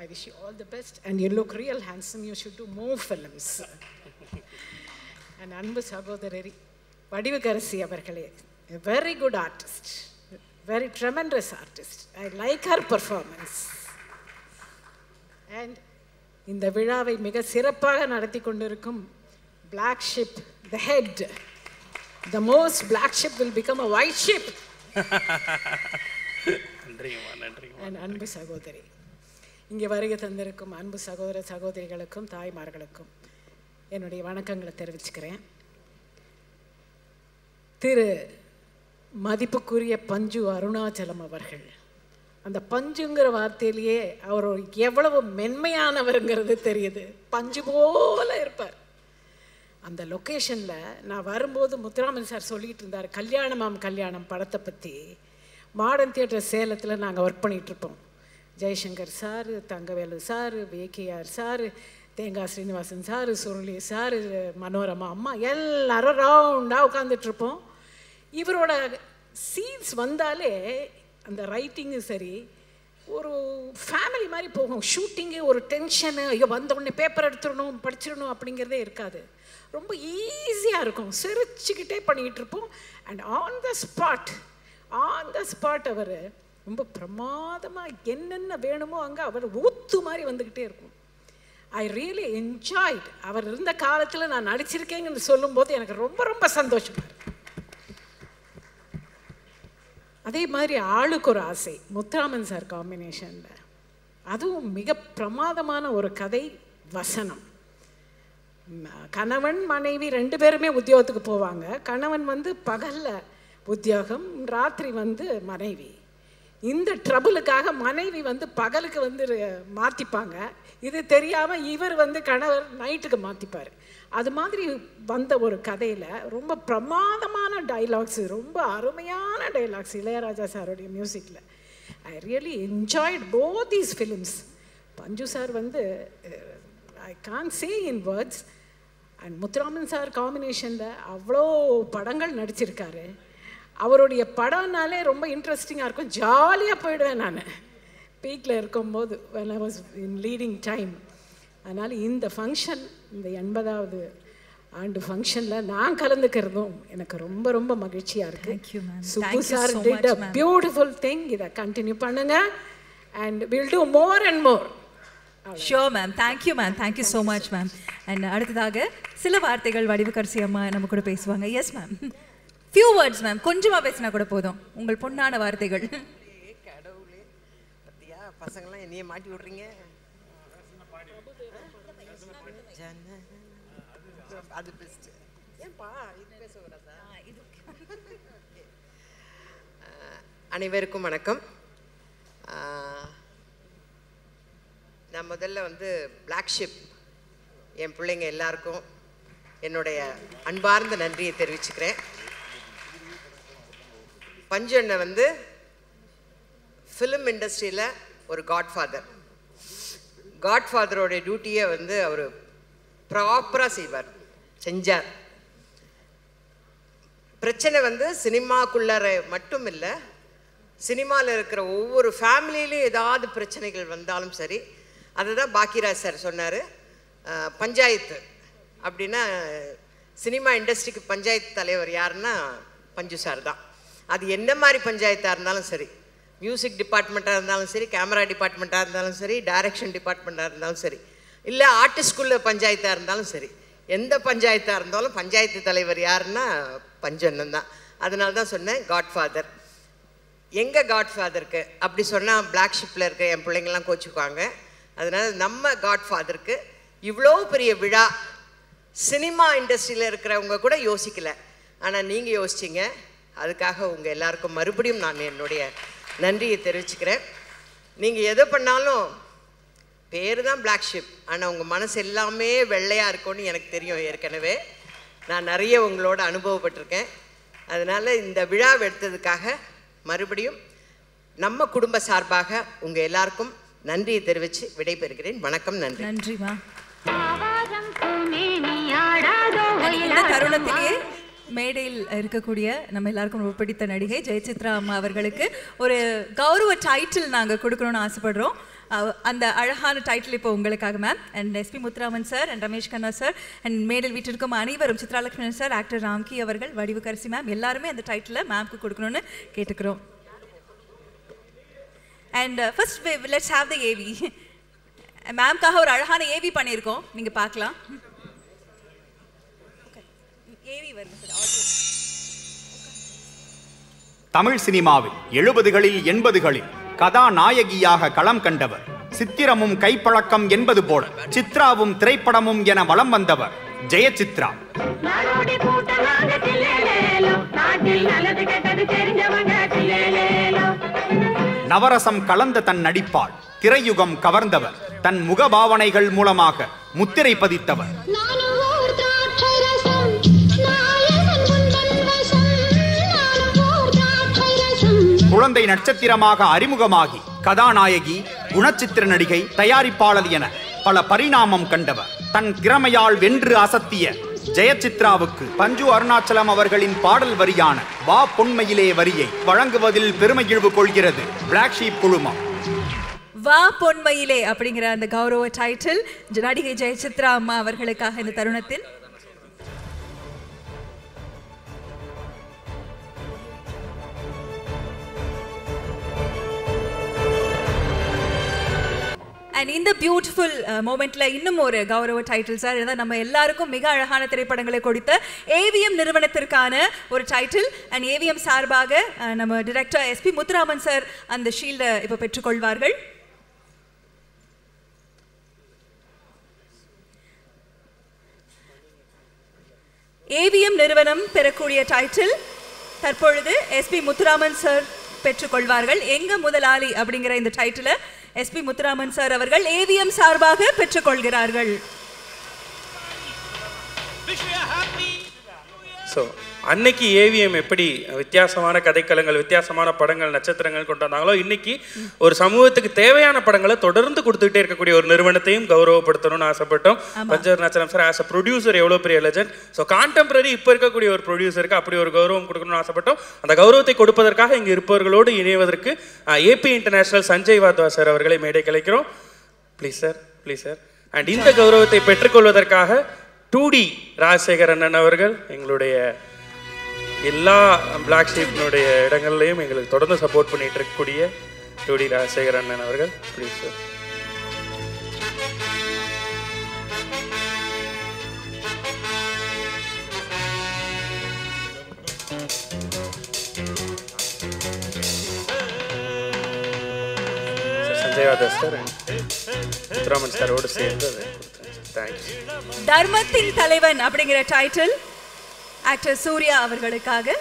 I wish you all the best and you look real handsome you should to move films and அன்பு சகோதரரி வடிவுகரசி அவர்களே very good artist very tremendous artist I like her performance and இந்த விழாவை மிக சிறப்பாக நடத்தி கொண்டிருக்கும் black ship the head the most black ship will become a white ship அன்பு சகோதரி. இங்கே வருகை தந்திருக்கும் அன்பு சகோதர சகோதரிகளுக்கும் தாய்மார்களுக்கும் என்னுடைய வணக்கங்களை தெரிவிச்சுக்கிறேன். திரு மதிப்புக்குரிய பஞ்சு அருணாச்சலம் அவர்கள். அந்த பஞ்சுங்கிற வார்த்தையிலேயே அவர் எவ்வளவு மென்மையானவருங்கிறது தெரியுது. பஞ்சு போல இருப்பார். அந்த லொக்கேஷனில் நான் வரும்போது முத்துராமன் சார் சொல்லிகிட்டு இருந்தார் கல்யாணமாம் கல்யாணம். படத்தை பற்றி மாடர்ன் தியேட்டர் சேலத்தில் நாங்கள் work பண்ணிகிட்ருப்போம் Jaishankar sir Thangavelu sir VKR sir Thengai Srinivasan sir Suruli sir Manorama அம்மா எல்லாரும் ரவுண்டாக உட்காந்துட்ருப்போம் இவரோட சீன்ஸ் வந்தாலே அந்த ரைட்டிங்கும் சரி ஒரு ஃபேமிலி மாதிரி போகும். ஷூட்டிங்கு ஒரு டென்ஷனு ஐயோ வந்த உடனே பேப்பர் எடுத்துடணும் படிச்சிடணும் அப்படிங்கிறதே இருக்காது. ரொம்ப ஈஸியாக இருக்கும். சிரிச்சுக்கிட்டே பண்ணிக்கிட்டு இருப்போம். And on the spot on the spot அவர் ரொம்ப பிரமாதமாக என்னென்ன வேணுமோ அங்கே அவர் ஊத்து மாதிரி வந்துக்கிட்டே இருக்கும். ஐ ரியலி என்ஜாய்ட் அவர் இருந்த காலத்தில் நான் நடிச்சிருக்கேங்கன்னு சொல்லும்போது எனக்கு ரொம்ப ரொம்ப சந்தோஷமாக இருக்கு. அதே மாதிரி ஆளுக்கு ஒரு ஆசை. முத்துராமன் சார் காம்பினேஷனில் அதுவும் மிக பிரமாதமான ஒரு கதை வசனம். கணவன் மனைவி ரெண்டு பேருமே உத்தியோகத்துக்கு போவாங்க. கணவன் வந்து பகலில் உத்தியோகம் ராத்திரி வந்து மனைவி. இந்த ட்ரபுளுக்காக மனைவி வந்து பகலுக்கு வந்து மாற்றிப்பாங்க இது தெரியாமல் இவர் வந்து கணவர் நைட்டுக்கு மாற்றிப்பார் அது மாதிரி வந்த ஒரு கதையில் ரொம்ப பிரமாதமான டைலாக்ஸ் ரொம்ப அருமையான டைலாக்ஸ் இளையராஜா சாருடைய மியூசிக்கில் I really enjoyed both these films Panju sir வந்து I can say in words and Muthuraman sir காம்பினேஷனில் அவ்வளோ படங்கள் நடிச்சிருக்காரு. அவருடைய படம்னாலே ரொம்ப இன்ட்ரெஸ்டிங்காக இருக்கும். ஜாலியாக போயிடுவேன் நான். பீக்கில் இருக்கும்போது when I was in leading time அதனால் இந்த ஃபங்க்ஷன் இந்த எண்பதாவது ஆண்டு ஃபங்க்ஷனில் நான் கலந்துக்கிறதும் எனக்கு ரொம்ப ரொம்ப மகிழ்ச்சியாக இருக்கு. Subbu Thank you sir so did a. Beautiful thing இதை கண்டினியூ பண்ணுங்க. And will do more and more sure ma'am thank you ma'am thank you so much ma'am and அடுத்ததாக சில வார்த்தைகள் வடிவுக்கரசி அம்மா நம்ம கூட பேசுவாங்க. Yes ma'am few words ma'am கொஞ்சமாக பேசினா கூட போதும். உங்கள் பொன்னான வார்த்தைகள். பத்தியா? பசங்களாம் என்னைய மாட்டி விடுறீங்க ஜன- அது பெஸ்ட் ஏன்பா இது பேச வராதா அஹ், அனைவருக்கும் வணக்கம். நான் முதல்ல வந்து பிளாக் ஷிப் என் பிள்ளைங்க எல்லாருக்கும் என்னுடைய அன்பார்ந்த நன்றியை தெரிவிச்சுக்கிறேன். பஞ்சு அண்ணன் வந்து ஃபிலிம் இண்டஸ்ட்ரியில் ஒரு காட்ஃபாதர் காட்ஃபாதரோட டியூட்டியை வந்து அவர் ப்ராப்பராக செய்வார் செஞ்சார். பிரச்சனை வந்து சினிமாக்குள்ளார மட்டும் இல்லை சினிமாவில் இருக்கிற ஒவ்வொரு ஃபேமிலியிலையும் ஏதாவது பிரச்சனைகள் வந்தாலும் சரி அதுதான் பாக்கியராஜ் சார் சொன்னார். பஞ்சாயத்து அப்படின்னா சினிமா இண்டஸ்ட்ரிக்கு பஞ்சாயத்து தலைவர் யாருன்னா பஞ்சு சார் தான். அது என்ன மாதிரி பஞ்சாயத்தாக இருந்தாலும் சரி மியூசிக் டிபார்ட்மெண்ட்டாக இருந்தாலும் சரி கேமரா டிபார்ட்மெண்ட்டாக இருந்தாலும் சரி டைரக்ஷன் டிபார்ட்மெண்ட்டாக இருந்தாலும் சரி இல்லை ஆர்டிஸ்ட்குள்ள பஞ்சாயத்தாக இருந்தாலும் சரி எந்த பஞ்சாயத்தாக இருந்தாலும் பஞ்சாயத்து தலைவர் யாருன்னா பஞ்சண்ணன் தான். அதனால தான் சொன்னேன் காட்ஃபாதர் எங்கள் காட் ஃபாதருக்கு அப்படி சொன்னால் பிளாக் ஷிப்பில் இருக்க என் பிள்ளைங்கள்லாம் கோச்சுக்குவாங்க. அதனால் நம்ம காட் ஃபாதருக்கு இவ்வளோ பெரிய விழா சினிமா இண்டஸ்ட்ரியில் இருக்கிறவங்க கூட யோசிக்கல. ஆனால் நீங்கள் யோசிச்சிங்க. அதுக்காக உங்கள் எல்லாருக்கும் மறுபடியும் நான் என்னுடைய நன்றியை தெரிவிச்சுக்கிறேன். நீங்கள் எது பண்ணாலும் பேர் தான் பிளாக் ஷிப் ஆனால் உங்கள் மனசு எல்லாமே வெள்ளையாக இருக்கும்னு எனக்கு தெரியும் ஏற்கனவே. நான் நிறைய உங்களோட அனுபவப்பட்டிருக்கேன். அதனால் இந்த விழாவை எடுத்ததுக்காக மறுபடியும் நம்ம குடும்ப சார்பாக உங்கள் எல்லாருக்கும் நன்றியை தெரிவித்து விடைபெறுகிறேன். வணக்கம் நன்றி. நன்றிமா. And இந்த தருணத்திலேயே மேடையில் இருக்கக்கூடிய நம்ம எல்லாருக்கும் ரொம்ப பிடித்த நடிகை ஜெயசித்ரா அம்மா அவர்களுக்கு ஒரு கௌரவ டைட்டில் நாங்கள் கொடுக்கணும்னு ஆசைப்படுறோம். அந்த அழகான டைட்டில் இப்போ உங்களுக்காக ma'am and SP Muthuraman sir and Ramesh Kanna sir and மேடல் வீட்டிற்கும் அனைவரும் சித்ராலட்சுமணன் சார் ஆக்டர் ராம்கி அவர்கள் வடிவுக்கரசி மேம் எல்லாருமே அந்த டைட்டில் மேம்க்கு கொடுக்கணும்னு கேட்டுக்கிறோம். And first let's have the AV மேம்காக ஒரு அழகான ஏவி பண்ணியிருக்கோம். நீங்கள் பார்க்கலாம். ஏவி வருங்க சார் ஆடியோ தமிழ் சினிமாவில் எழுபதுகளில் எண்பதுகளில் கதாநாயகியாக களம் கண்டவர். சித்திரமும் கைப்பழக்கம் என்பது போல சித்ராவும் திரைப்படமும் என வலம் வந்தவர் ஜெயசித்ரா. நவரசம் கலந்த தன் நடிப்பால் திரையுகம் கவர்ந்தவர். தன் முகபாவனைகள் மூலமாக முத்திரை பதித்தவர். குழந்தை நட்சத்திரமாக அறிமுகமாகி கதாநாயகி குணச்சித்திர நடிகை தயாரிப்பாளர் என பல பரிணாமம் கண்டவர். தன் திறமையால் வென்று அசத்திய ஜெயசித்ராவுக்கு பஞ்சு அருணாச்சலம் அவர்களின் பாடல் வரியான வா பொன்மையிலே வரியை வழங்குவதில் பெருமையிழ்வு கொள்கிறது. பிளாக் ஷீப் குழுமம். வா பொன்மையிலே அப்படிங்கிற அந்த கௌரவ டைட்டில் நடிகை ஜெயசித்ரா அம்மா அவர்களுக்காக இந்த தருணத்தில் அண்ட் இந்த பியூட்டிஃபுல் மூமெண்ட்ல இன்னும் ஒரு கௌரவ டைட்டில் சார் இதான் நம்ம எல்லாருக்கும் மிக அழகான திரைப்படங்களை கொடுத்த ஏவிஎம் நிறுவனத்திற்கான ஒரு டைட்டில் அண்ட் ஏவிஎம் சார்பாக நம்ம டிரெக்டர் எஸ்பி முத்துராமன் சார் அந்த ஷீல்டை இப்போ பெற்றுக்கொள்வார்கள். ஏவிஎம் நிறுவனம் பெறக்கூடிய டைட்டில் தற்பொழுது எஸ்பி முத்துராமன் சார் பெற்றுக்கொள்வார்கள். எங்க முதலாளி அப்படிங்கிற இந்த டைட்டிலை எஸ்பி முத்துராமன் சார் அவர்கள் ஏவிஎம் சார்பாக பெற்றுக்கொள்கிறார்கள். ஸோ அன்னைக்கு ஏவிஎம் எப்படி வித்தியாசமான கதைக்களங்கள் வித்தியாசமான படங்கள் நட்சத்திரங்கள் கொண்டு வந்தாங்களோ இன்னைக்கு ஒரு சமூகத்துக்கு தேவையான படங்களை தொடர்ந்து கொடுத்துக்கிட்டே இருக்கக்கூடிய ஒரு நிறுவனத்தையும் கௌரவப்படுத்தணும்னு ஆசைப்பட்டோம். பஞ்சவர்ணாச்சலம் சார் ஆஸ் அ ப்ரொடியூசர் எவ்வளோ பெரிய லெஜண்ட் ஸோ கான்டெம்பரரி இப்போ இருக்கக்கூடிய ஒரு ப்ரொடியூசருக்கு அப்படி ஒரு கௌரவம் கொடுக்கணும்னு ஆசைப்பட்டோம். அந்த கௌரவத்தை கொடுப்பதற்காக இங்கே இருப்பவர்களோடு இணைவதற்கு AP international Sanjay Wadhwa sir அவர்களை மேடை கலைக்கிறோம். Please sir please sir and இந்த கௌரவத்தை பெற்றுக்கொள்வதற்காக டூ டி ராஜசேகர் அண்ணன் அவர்கள் எங்களுடைய எல்லா பிளாக் ஷீப்னுடைய இடங்கள்லையும் எங்களுக்கு தொடர்ந்து சப்போர்ட் பண்ணிட்டு இருக்கக்கூடிய டூடி ராஜசேகர் அண்ணன் அவர்கள் ப்ளீஸ் சார் சார் தர்மத்தின் தலைவன் அப்படிங்கிற டைட்டில் ஆக்டர் சூர்யா அவர்களுக்காக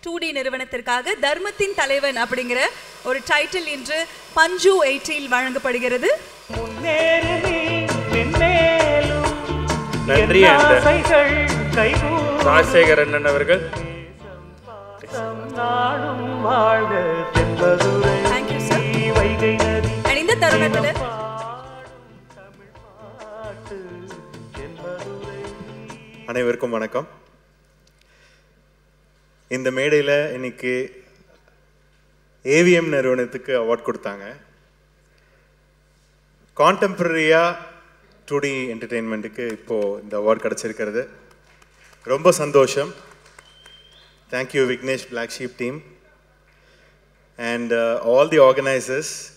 டூ டி நிறுவனத்திற்காக தர்மத்தின் தலைவன் அப்படிங்கிற ஒரு டைட்டில் இன்று பஞ்சு எயிட்டில் வழங்கப்படுகிறது. நன்றி ராஜசேகர் அண்ணன் அவர்கள். தேங்க்யூ சார் அண்ட் இந்த தருணத்தில் அனைவருக்கும் வணக்கம். இந்த மேடையில் இன்னைக்கு ஏவிஎம் நிறுவனத்துக்கு அவார்ட் கொடுத்தாங்க. கான்டெம்பரரியாக டுடி டி என்டர்டெயின்மெண்ட்டுக்கு இப்போது இந்த அவார்ட் கிடச்சிருக்கிறது. ரொம்ப சந்தோஷம். Thank you Vignesh black sheep team and all the organisers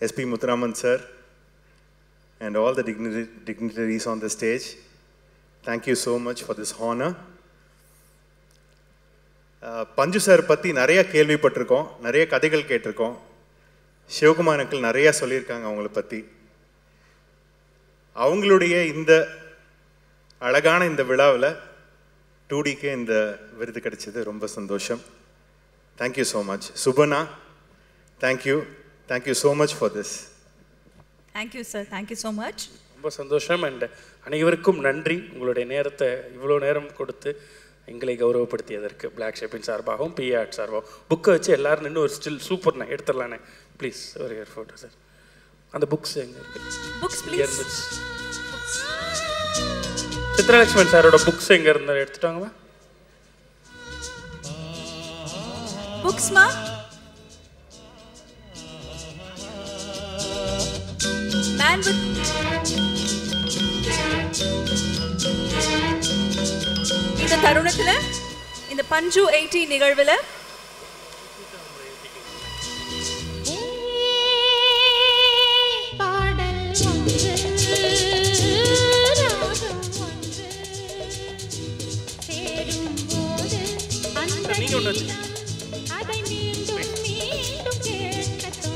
SP Muthuraman sir and all the dignita- dignitaries on the stage. Thank you so much for this honour Panju sir பற்றி நிறைய கேள்விப்பட்டிருக்கோம் நிறைய கதைகள் கேட்டிருக்கோம். Sivakumar uncle நிறைய சொல்லியிருக்காங்க அவங்கள பற்றி அவங்களுடைய இந்த அழகான இந்த விழாவில் டூடிக்கு இந்த விருது கிடைச்சது ரொம்ப சந்தோஷம். Thank you so much Subhana thank you thank you so much for this thank you sir thank you so much ரொம்ப சந்தோஷம். அண்ட் அனைவருக்கும் நன்றி. உங்களுடைய நேரத்தை இவ்வளோ நேரம் கொடுத்து எங்களை கௌரவப்படுத்தியதற்கு பிளாக் ஷேப்பின் சார்பாகவும் பி ஆர்ட் சார்பாகவும். புக்கை வச்சு எல்லாரும் நின்று ஒரு ஸ்டில் சூப்பர்ண்ணே எடுத்துடலானே. ப்ளீஸ் ஒரு ஒரு ஃபோட்டோ சார் அந்த புக்ஸ் எங்கே இருக்கு? Books Here books. சித்ரலட்சுமன் சாரோட புக்ஸ் எங்கே இருந்தால் எடுத்துட்டாங்களா புக்ஸ்மா மேன் வித் இந்த தருணத்தில் இந்த பஞ்சு எயிட்டி நிகழ்வில்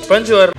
பஞ்சு வர